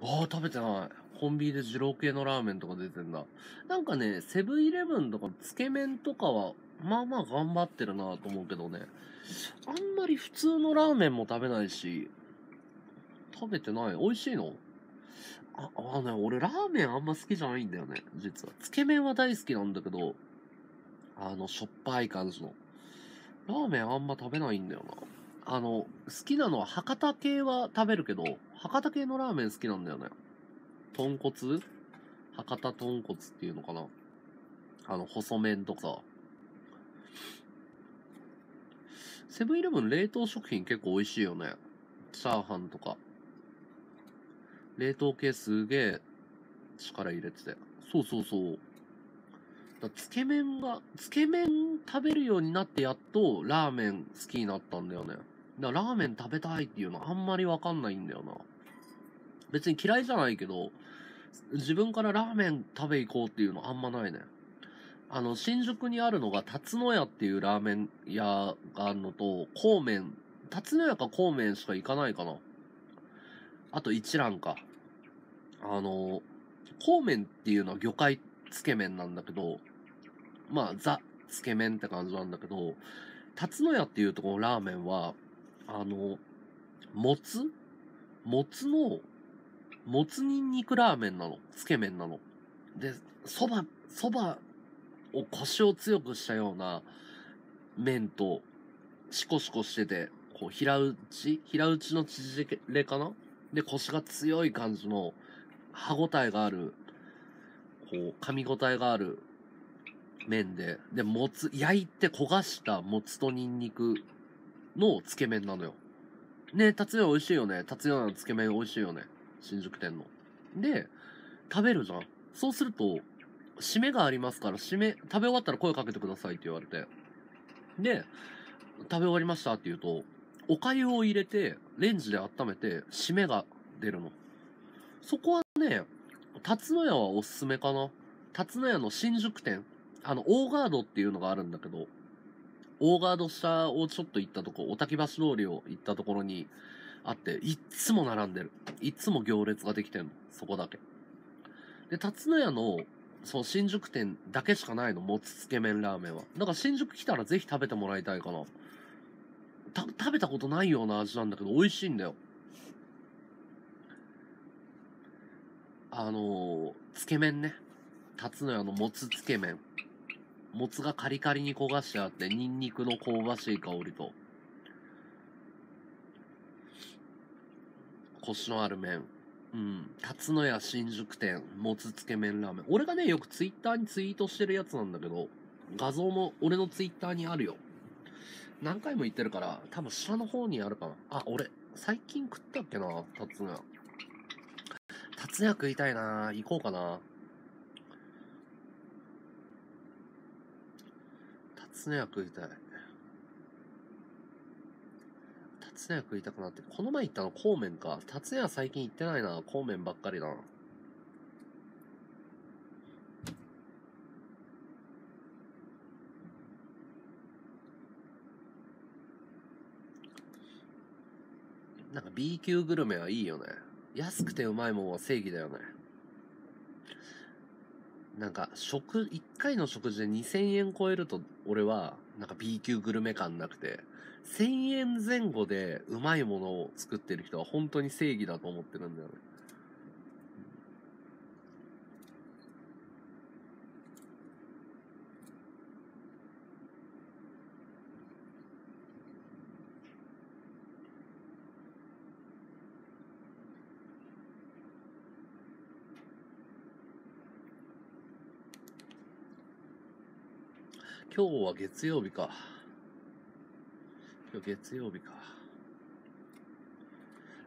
A: ああ、食べてない。コンビニで二郎系のラーメンとか出てんだ。なんかね、セブンイレブンとかつけ麺とかは、まあまあ頑張ってるなと思うけどね。あんまり普通のラーメンも食べないし、食べてない。美味しいの？あ、あね、俺ラーメンあんま好きじゃないんだよね、実は。つけ麺は大好きなんだけど、あの、しょっぱい感じの。ラーメンあんま食べないんだよな。あの、好きなのは博多系は食べるけど、博多系のラーメン好きなんだよね。豚骨？博多豚骨っていうのかな？あの、細麺とか。セブンイレブン冷凍食品結構美味しいよね。チャーハンとか。冷凍系すげえ力入れてて。そうそうそう。だつけ麺が、つけ麺食べるようになってやっとラーメン好きになったんだよね。だからラーメン食べたいっていうのあんまりわかんないんだよな。別に嫌いじゃないけど、自分からラーメン食べ行こうっていうのあんまないね。あの、新宿にあるのが、辰野屋っていうラーメン屋があるのと、孔麺、辰野屋か孔麺しか行かないかな。あと一蘭か。あの、孔麺っていうのは魚介つけ麺なんだけど、まあ、ザ、つけ麺って感じなんだけど、辰野屋っていうとこのラーメンは、あの、もつ？もつの、もつにんにくラーメンなの？つけ麺なの？で、そば、そばを腰を強くしたような麺と、シコシコしてて、こう、平打ち？平打ちの縮れかな？で、腰が強い感じの、歯ごたえがある、こう、噛み応えがある麺で、で、もつ、焼いて焦がしたもつとニンニクのつけ麺なのよ。ねえ、達也美味しいよね？達也のつけ麺美味しいよね？新宿店の。で、食べるじゃん。そうすると、締めがありますから、締め、食べ終わったら声かけてくださいって言われて。で、食べ終わりましたって言うと、お粥を入れて、レンジで温めて、締めが出るの。そこはね、辰野屋はおすすめかな。辰野屋の新宿店。あの、オーガードっていうのがあるんだけど、オーガード下をちょっと行ったとこ、おたき橋通りを行ったところにあって、いっつも並んでる。いっつも行列ができてんの。そこだけ。で、辰野屋の、その新宿店だけしかないの。もつつけ麺ラーメンは。だから新宿来たらぜひ食べてもらいたいかな。た、食べたことないような味なんだけど、美味しいんだよ。あの、つけ麺ね。辰野屋のもつつけ麺。もつがカリカリに焦がしてあって、ニンニクの香ばしい香りと、コシのある麺。うん。辰野屋新宿店、もつつけ麺ラーメン。俺がね、よくツイッターにツイートしてるやつなんだけど、画像も俺のツイッターにあるよ。何回も言ってるから、多分下の方にあるかな。あ、俺、最近食ったっけな、辰野屋。辰野屋食いたいな行こうかな。辰野屋食いたい。辰野屋食いたくなって、この前行ったの孔麺か。辰野屋最近行ってないな。孔麺ばっかりな。なんか B 級グルメはいいよね。安くてうまいもんは正義だよね。なんか食一回の食事で2000円超えると俺はなんか B 級グルメ感なくて1000円前後でうまいものを作ってる人は本当に正義だと思ってるんだよね。今日は月曜日か。今日月曜日か。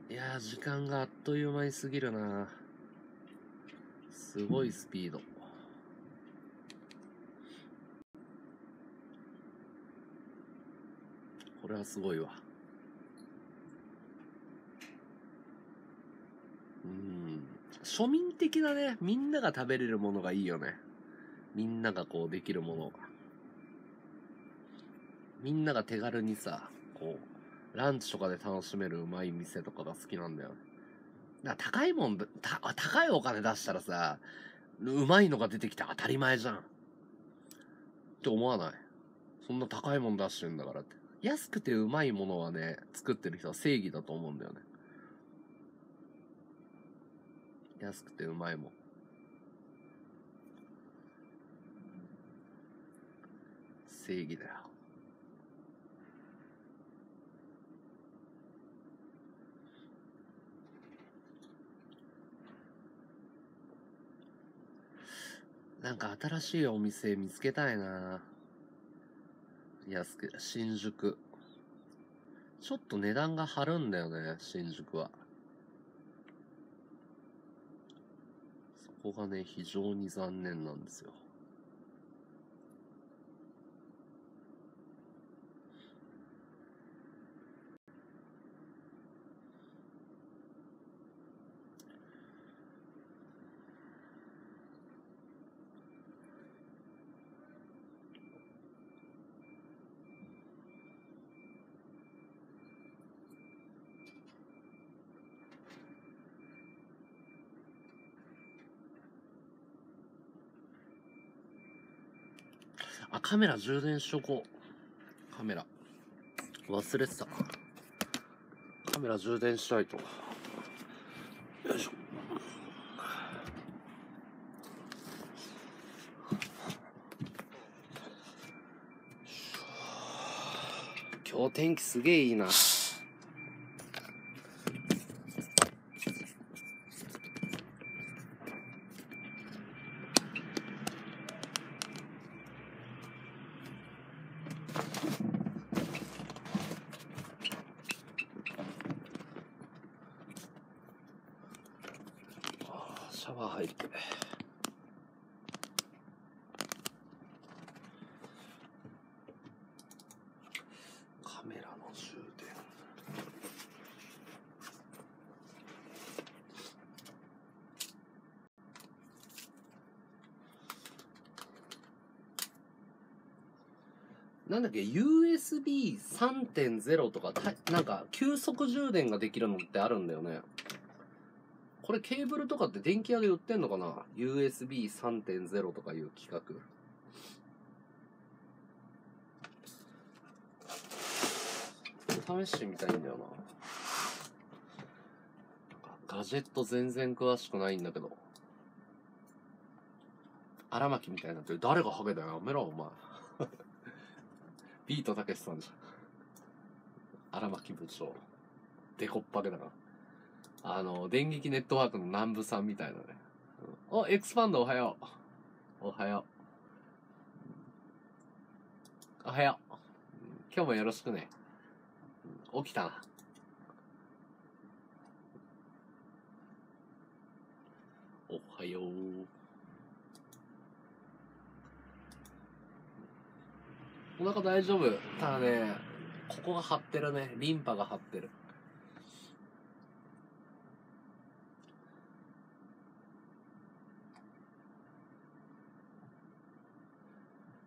A: いやー、時間があっという間に過ぎるなすごいスピード。これはすごいわ。うん。庶民的なね、みんなが食べれるものがいいよね。みんながこうできるものが。みんなが手軽にさ、こう、ランチとかで楽しめるうまい店とかが好きなんだよね。高いもん、た高いお金出したらさ、うまいのが出てきて当たり前じゃん。って思わない？そんな高いもん出してんだからって。安くてうまいものはね、作ってる人は正義だと思うんだよね。安くてうまいもん。正義だよ。なんか新しいお店見つけたいな安く、新宿。ちょっと値段が張るんだよね、新宿は。そこがね、非常に残念なんですよ。あ、カメラ充電しとこう。カメラ。忘れてた。カメラ充電したいと。よいしょ。今日天気すげえいいな。あーシャワー入って。カメラの充電。なんだっけ ?USB3.0 とかた、なんか急速充電ができるのってあるんだよね。これケーブルとかって電気屋で売ってんのかな ?USB3.0 とかいう企画。試してみたいんだよな。ガジェット全然詳しくないんだけど。荒牧みたいになってる。誰がハゲだよ。やめろ、お前。ビートたけしさんじゃん。荒牧部長。デコっぱけだから。あの、電撃ネットワークの南部さんみたいなね。うんお、エクスパンドおはよう。おはよう。おはよう。今日もよろしくね。起きたな。おはよう。お腹大丈夫？ただね、ここが張ってるね。リンパが張ってる。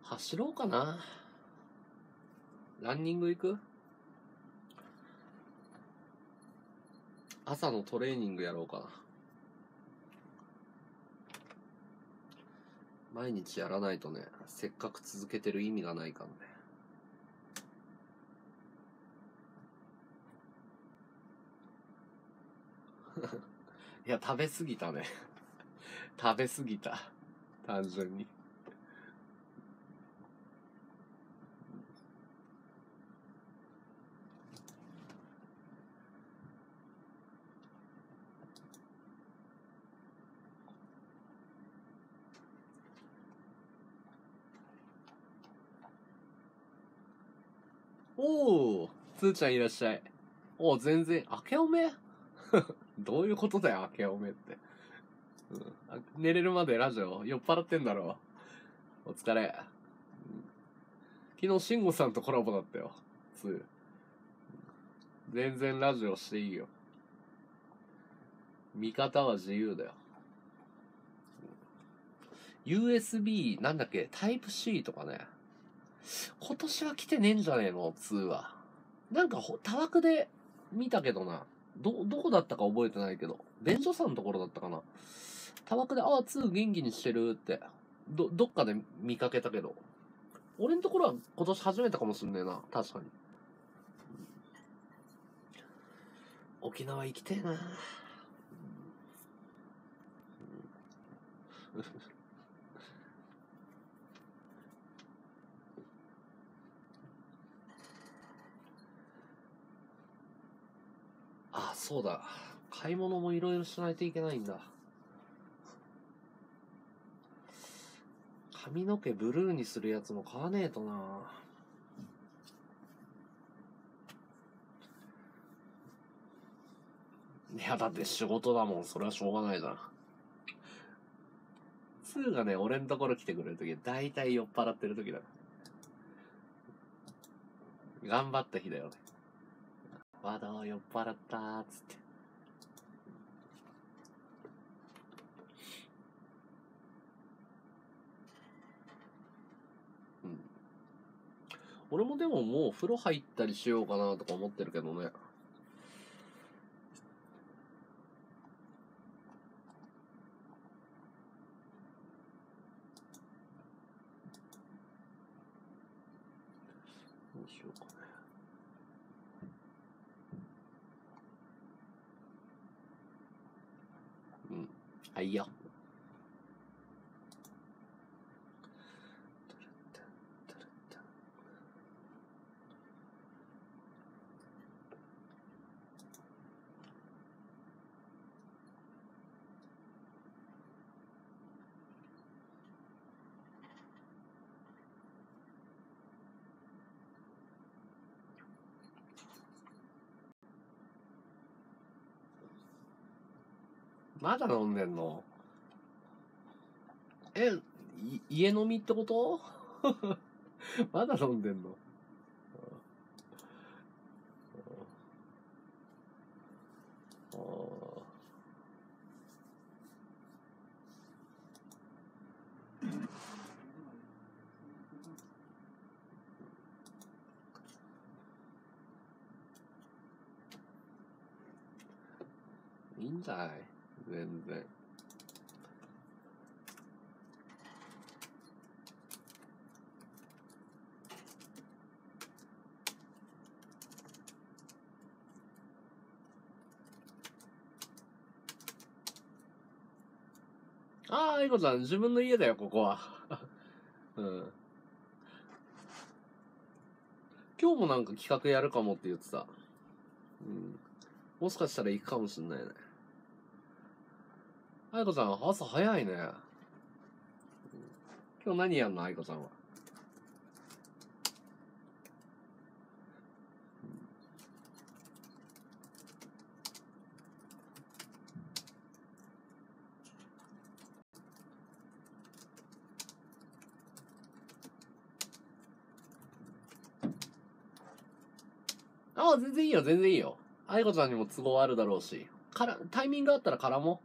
A: 走ろうかな。ランニング行く？朝のトレーニングやろうかな。毎日やらないとね、せっかく続けてる意味がないからね。いや、食べ過ぎたね。食べ過ぎた。単純に。おお、つーちゃんいらっしゃい。おお全然、明けおめ？どういうことだよ、明けおめって。うん、寝れるまでラジオ酔っ払ってんだろ。お疲れ。うん、昨日、慎吾さんとコラボだったよ。つ。全然ラジオしていいよ。見方は自由だよ。USB、なんだっけ、タイプ C とかね。今年は来てねえんじゃねえの ?2 は。なんか、たわくで見たけどな。ど、どこだったか覚えてないけど。便所さんのところだったかな。たわくで、ああ、2元気にしてるって。ど、どっかで見かけたけど。俺のところは今年初めてかもしんねえな。確かに。沖縄行きてえな。あ、そうだ。買い物もいろいろしないといけないんだ。髪の毛ブルーにするやつも買わねえとな。いや、だって仕事だもん。それはしょうがないじゃん。2がね、俺のところ来てくれるとき、だいたい酔っ払ってるときだ。頑張った日だよね。まだ酔っ払ったーっつって。うん。俺もでももう風呂入ったりしようかなとか思ってるけどね。どうしようかね。はいよ。まだ飲んでんの？え、家飲みってこと？まだ飲んでんの？いいんじゃない？全然。ああ、愛子さん、自分の家だよ、ここは。うん。今日もなんか企画やるかもって言ってた。うん。もしかしたら行くかもしんないね。愛子さん、朝早いね。今日何やんの愛子さんは？ああ、全然いいよ、全然いいよ。愛子ちゃんにも都合あるだろうし。から、タイミングあったら絡も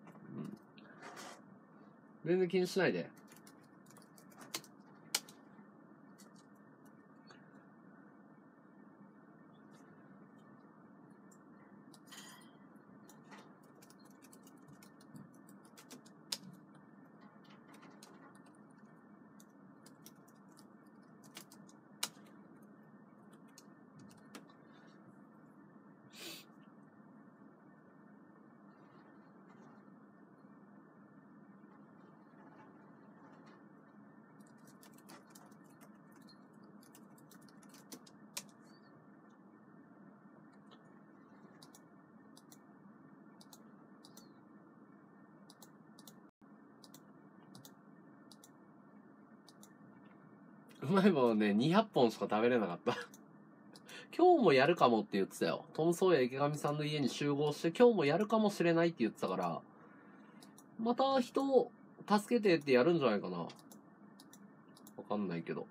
A: 全然気にしないで。うまい棒ね、200本しか食べれなかった。今日もやるかもって言ってたよ。トム・ソーヤ池上さんの家に集合して、今日もやるかもしれないって言ってたから、また人を助けてってやるんじゃないかな。わかんないけど。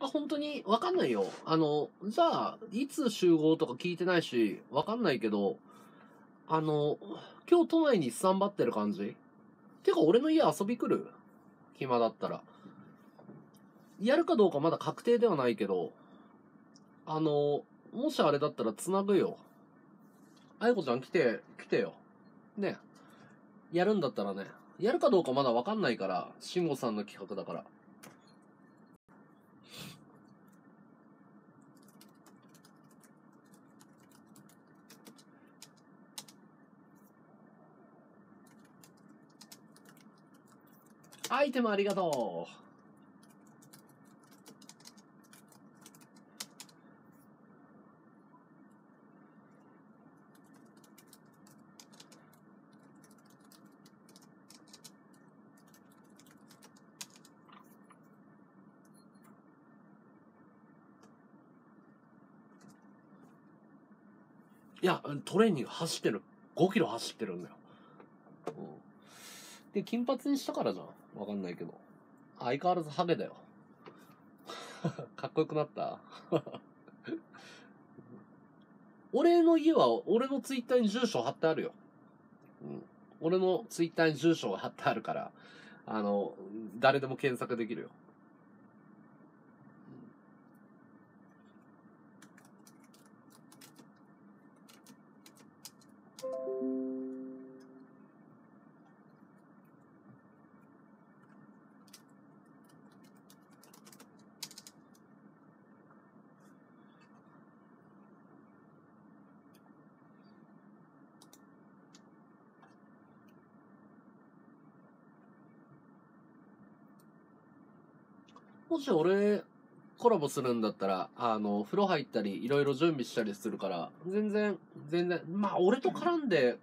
A: あ、本当にわかんないよ。あの、じゃあ、いつ集合とか聞いてないし、わかんないけど、あの、今日都内にスタンバってる感じ？てか、俺の家遊び来る？暇だったら。やるかどうかまだ確定ではないけど、あの、もしあれだったら繋ぐよ。愛子ちゃん来て、来てよ。ね。やるんだったらね。やるかどうかまだわかんないから、慎吾さんの企画だから。アイテムありがとう。いや、トレーニング走ってる。5キロ走ってるんだよ。うん、で、金髪にしたからじゃん。わかんないけど。相変わらずハゲだよ。かっこよくなった？俺の家は、俺のツイッターに住所貼ってあるよ。うん。俺のツイッターに住所が貼ってあるから、あの、誰でも検索できるよ。し俺、コラボするんだったら、あの、風呂入ったり、いろいろ準備したりするから、全然、全然、まあ、俺と絡んで、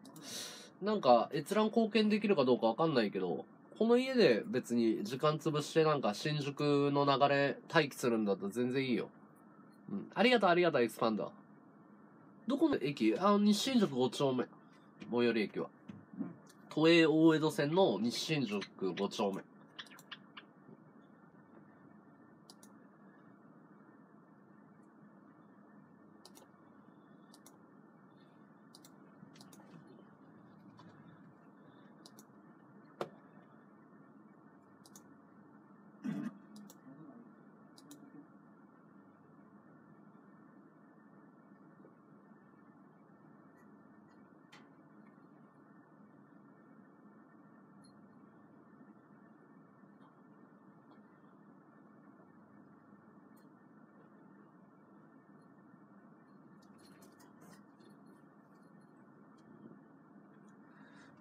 A: なんか、閲覧貢献できるかどうかわかんないけど、この家で別に時間潰してなんか新宿の流れ待機するんだったら全然いいよ。うん。ありがとう、ありがとう、エクスパンダー。どこの駅？あ、西新宿5丁目。最寄り駅は。都営大江戸線の西新宿5丁目。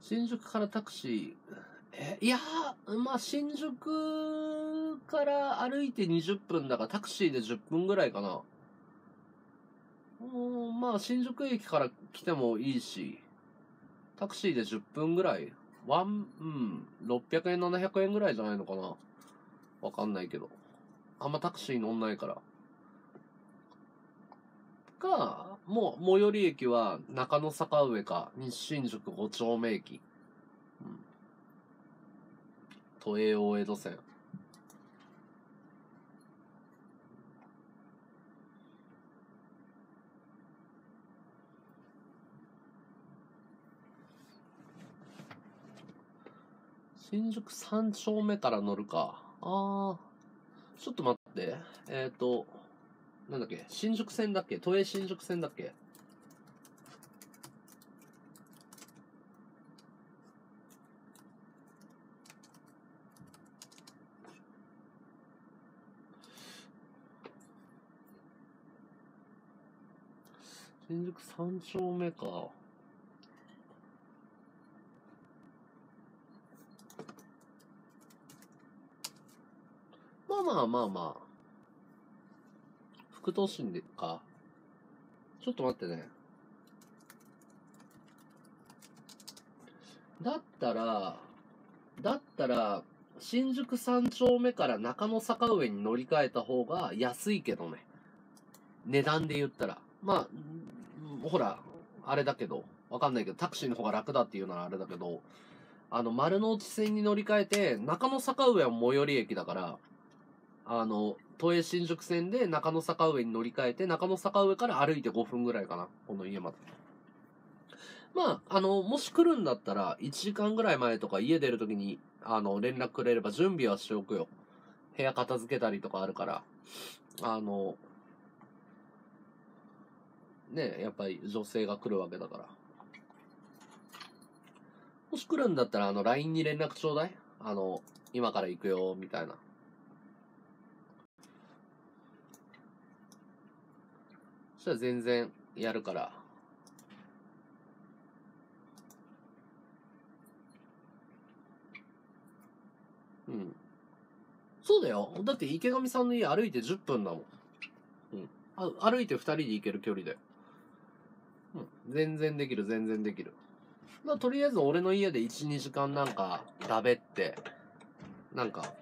A: 新宿からタクシー、え、いやー、まあ、新宿から歩いて20分だからタクシーで10分ぐらいかな。うん、まあ、新宿駅から来てもいいし、タクシーで10分ぐらい。ワン、うん、600円、700円ぐらいじゃないのかな。わかんないけど。あんまタクシー乗んないから。か、もう、最寄り駅は中野坂上か、西新宿5丁目駅。うん。都営大江戸線。新宿3丁目から乗るか。あー。ちょっと待って。えっ、ー、と、なんだっけ？新宿線だっけ？都営新宿線だっけ？新宿三丁目か。まあまあまあまあ。副都心でか。ちょっと待ってね。だったら、だったら、新宿三丁目から中野坂上に乗り換えた方が安いけどね。値段で言ったら。まあ、ほら、あれだけど、わかんないけど、タクシーの方が楽だっていうならあれだけど、あの、丸の内線に乗り換えて、中野坂上は最寄り駅だから、あの、都営新宿線で中野坂上に乗り換えて、中野坂上から歩いて5分ぐらいかな、この家まで。まあ、あの、もし来るんだったら、1時間ぐらい前とか家出るときに、あの、連絡くれれば準備はしておくよ。部屋片付けたりとかあるから。あの、ねやっぱり女性が来るわけだから。もし来るんだったら、あの、LINE に連絡ちょうだい。あの、今から行くよ、みたいな。そしたら全然やるから。うん。そうだよ。だって池上さんの家歩いて10分だもん。うん。あ歩いて2人で行ける距離で。うん。全然できる、全然できる。まあ、とりあえず俺の家で1、2時間なんか、だべって、なんか、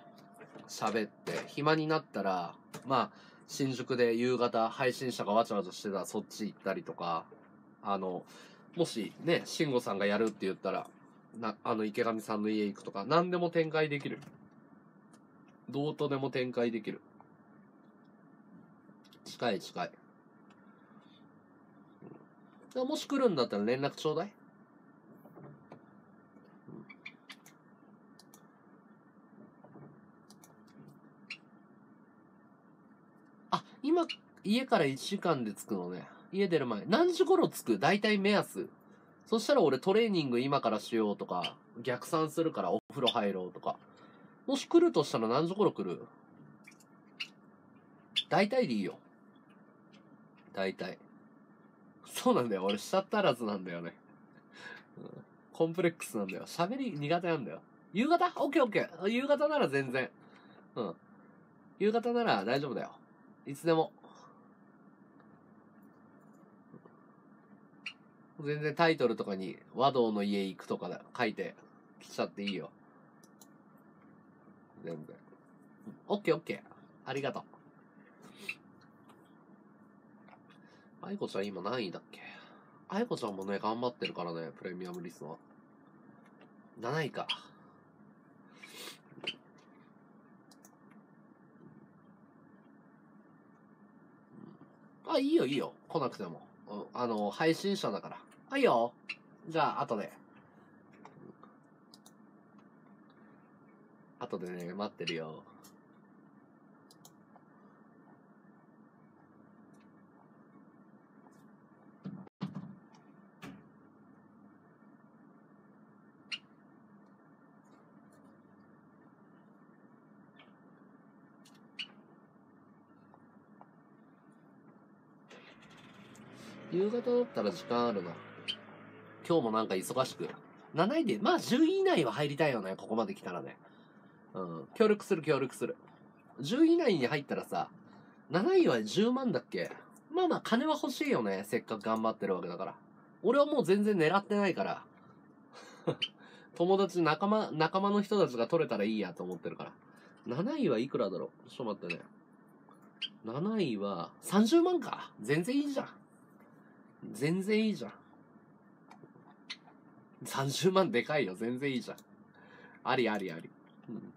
A: 喋って、暇になったら、まあ、新宿で夕方配信者がわちゃわちゃしてたらそっち行ったりとか、あの、もしね、慎吾さんがやるって言ったら、な、あの池上さんの家行くとか、何でも展開できる。どうとでも展開できる。近い近い。もし来るんだったら連絡ちょうだい。あ、今、家から1時間で着くのね。家出る前。何時頃着く？大体目安。そしたら俺トレーニング今からしようとか、逆算するからお風呂入ろうとか。もし来るとしたら何時頃来る？大体でいいよ。大体。そうなんだよ。俺、シャッターらずなんだよね。うんコンプレックスなんだよ。喋り苦手なんだよ。夕方？オッケーオッケー。夕方なら全然。うん。夕方なら大丈夫だよ。いつでも。全然タイトルとかに和道の家行くとかだ書いてきちゃっていいよ。全然。オッケーオッケー。ありがとう。愛子ちゃん今何位だっけ？愛子ちゃんもね、頑張ってるからね、プレミアムリスナー。7位か。あ、いいよいいよ。来なくても。あの、配信者だから。あ、いいよ。じゃあ、後で。後でね、待ってるよ。夕方だったら時間あるな。今日もなんか忙しく。7位で、まあ10位以内は入りたいよね、ここまで来たらね。うん。協力する協力する。10位以内に入ったらさ、7位は10万だっけ？まあまあ金は欲しいよね、せっかく頑張ってるわけだから。俺はもう全然狙ってないから。友達、仲間、仲間の人たちが取れたらいいやと思ってるから。7位はいくらだろう？ちょっと待ってね。7位は30万か。全然いいじゃん。全然いいじゃん。30万でかいよ。全然いいじゃん。ありありあり。うん、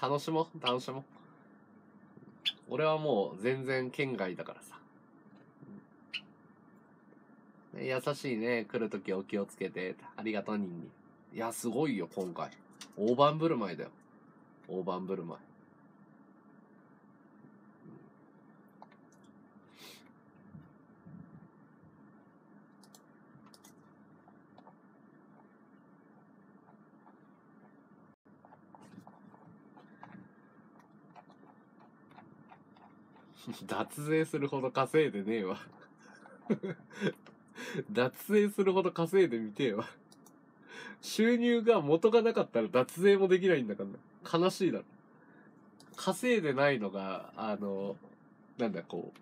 A: 楽しもう、楽しもう。俺はもう全然県外だからさ。ね優しいね。来るときお気をつけて。ありがとう、ニンニン。いや、すごいよ、今回。大盤振る舞いだよ。大盤振る舞い。脱税するほど稼いでねえわ。
B: 脱税するほど稼いでみてえわ。収入が元がなかったら脱税もできないんだからね悲しいだろ。稼いでないのが、あの、なんだ、こ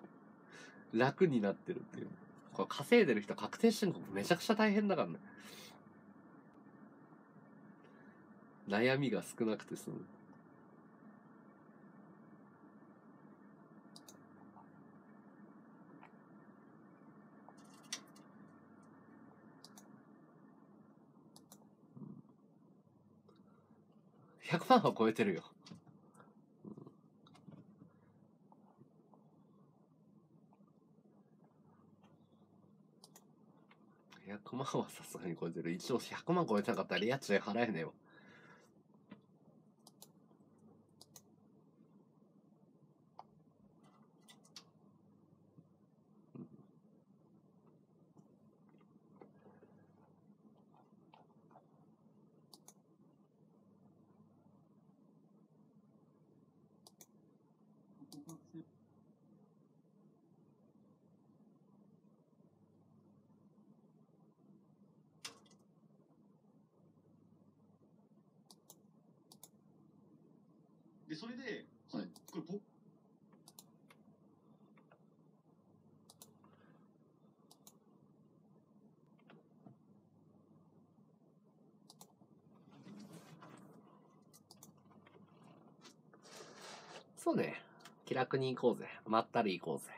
B: う、楽になってるっていう。これ稼いでる人確定申告めちゃくちゃ大変だからね。悩みが少なくて済む。100万は超えてるよ。100万はさすがに超えてる。一応100万超えてなかったら家賃払えねえわ。気楽に行こうぜ。まったり行こうぜ。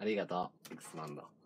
B: ありがとう、X バンド。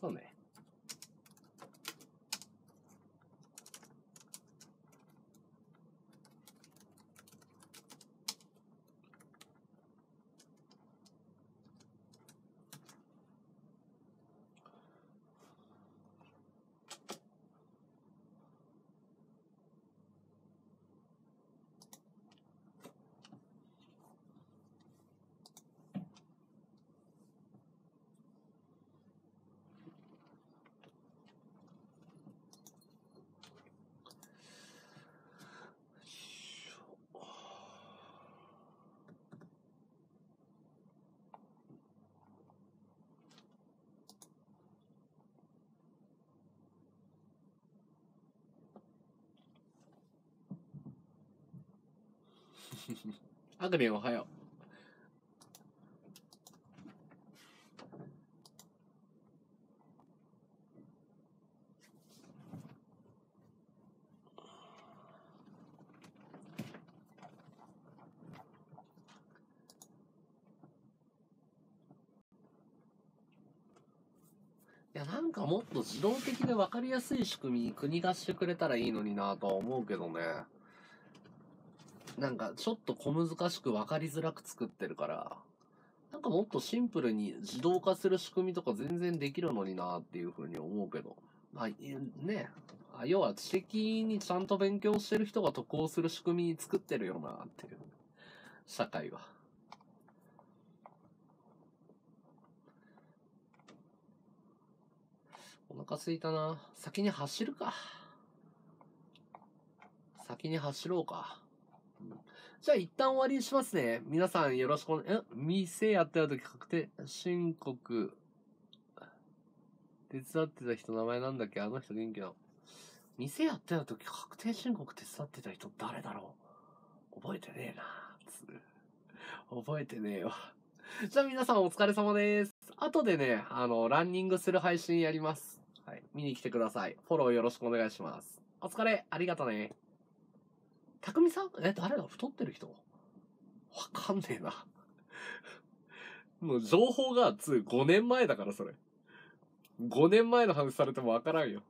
B: そうね。アグネおはよう。いや、なんかもっと自動的で分かりやすい仕組みに国がしてくれたらいいのになとは思うけどね。なんかちょっと小難しく分かりづらく作ってるから、
A: なんかもっとシンプルに自動化する仕組みとか全然できるのになっていうふうに思うけど。まあ、いね。あ要は知的にちゃんと勉強してる人が得をする仕組み作ってるよなっていう。社会は。お腹すいたな。先に走るか。先に走ろうか。じゃあ一旦終わりにしますね。皆さんよろしくお、え？店やってた時確定申告。手伝ってた人名前なんだっけ？あの人元気な。店やってた時確定申告手伝ってた人誰だろう？覚えてねえなつ覚えてねえよ。じゃあ皆さんお疲れ様です。後でね、あの、ランニングする配信やります。はい。見に来てください。フォローよろしくお願いします。お疲れ。ありがとね。たくみさん？え、誰だ？太ってる人？わかんねえな。もう情報がつ5年前だからそれ。5年前の話されてもわからんよ。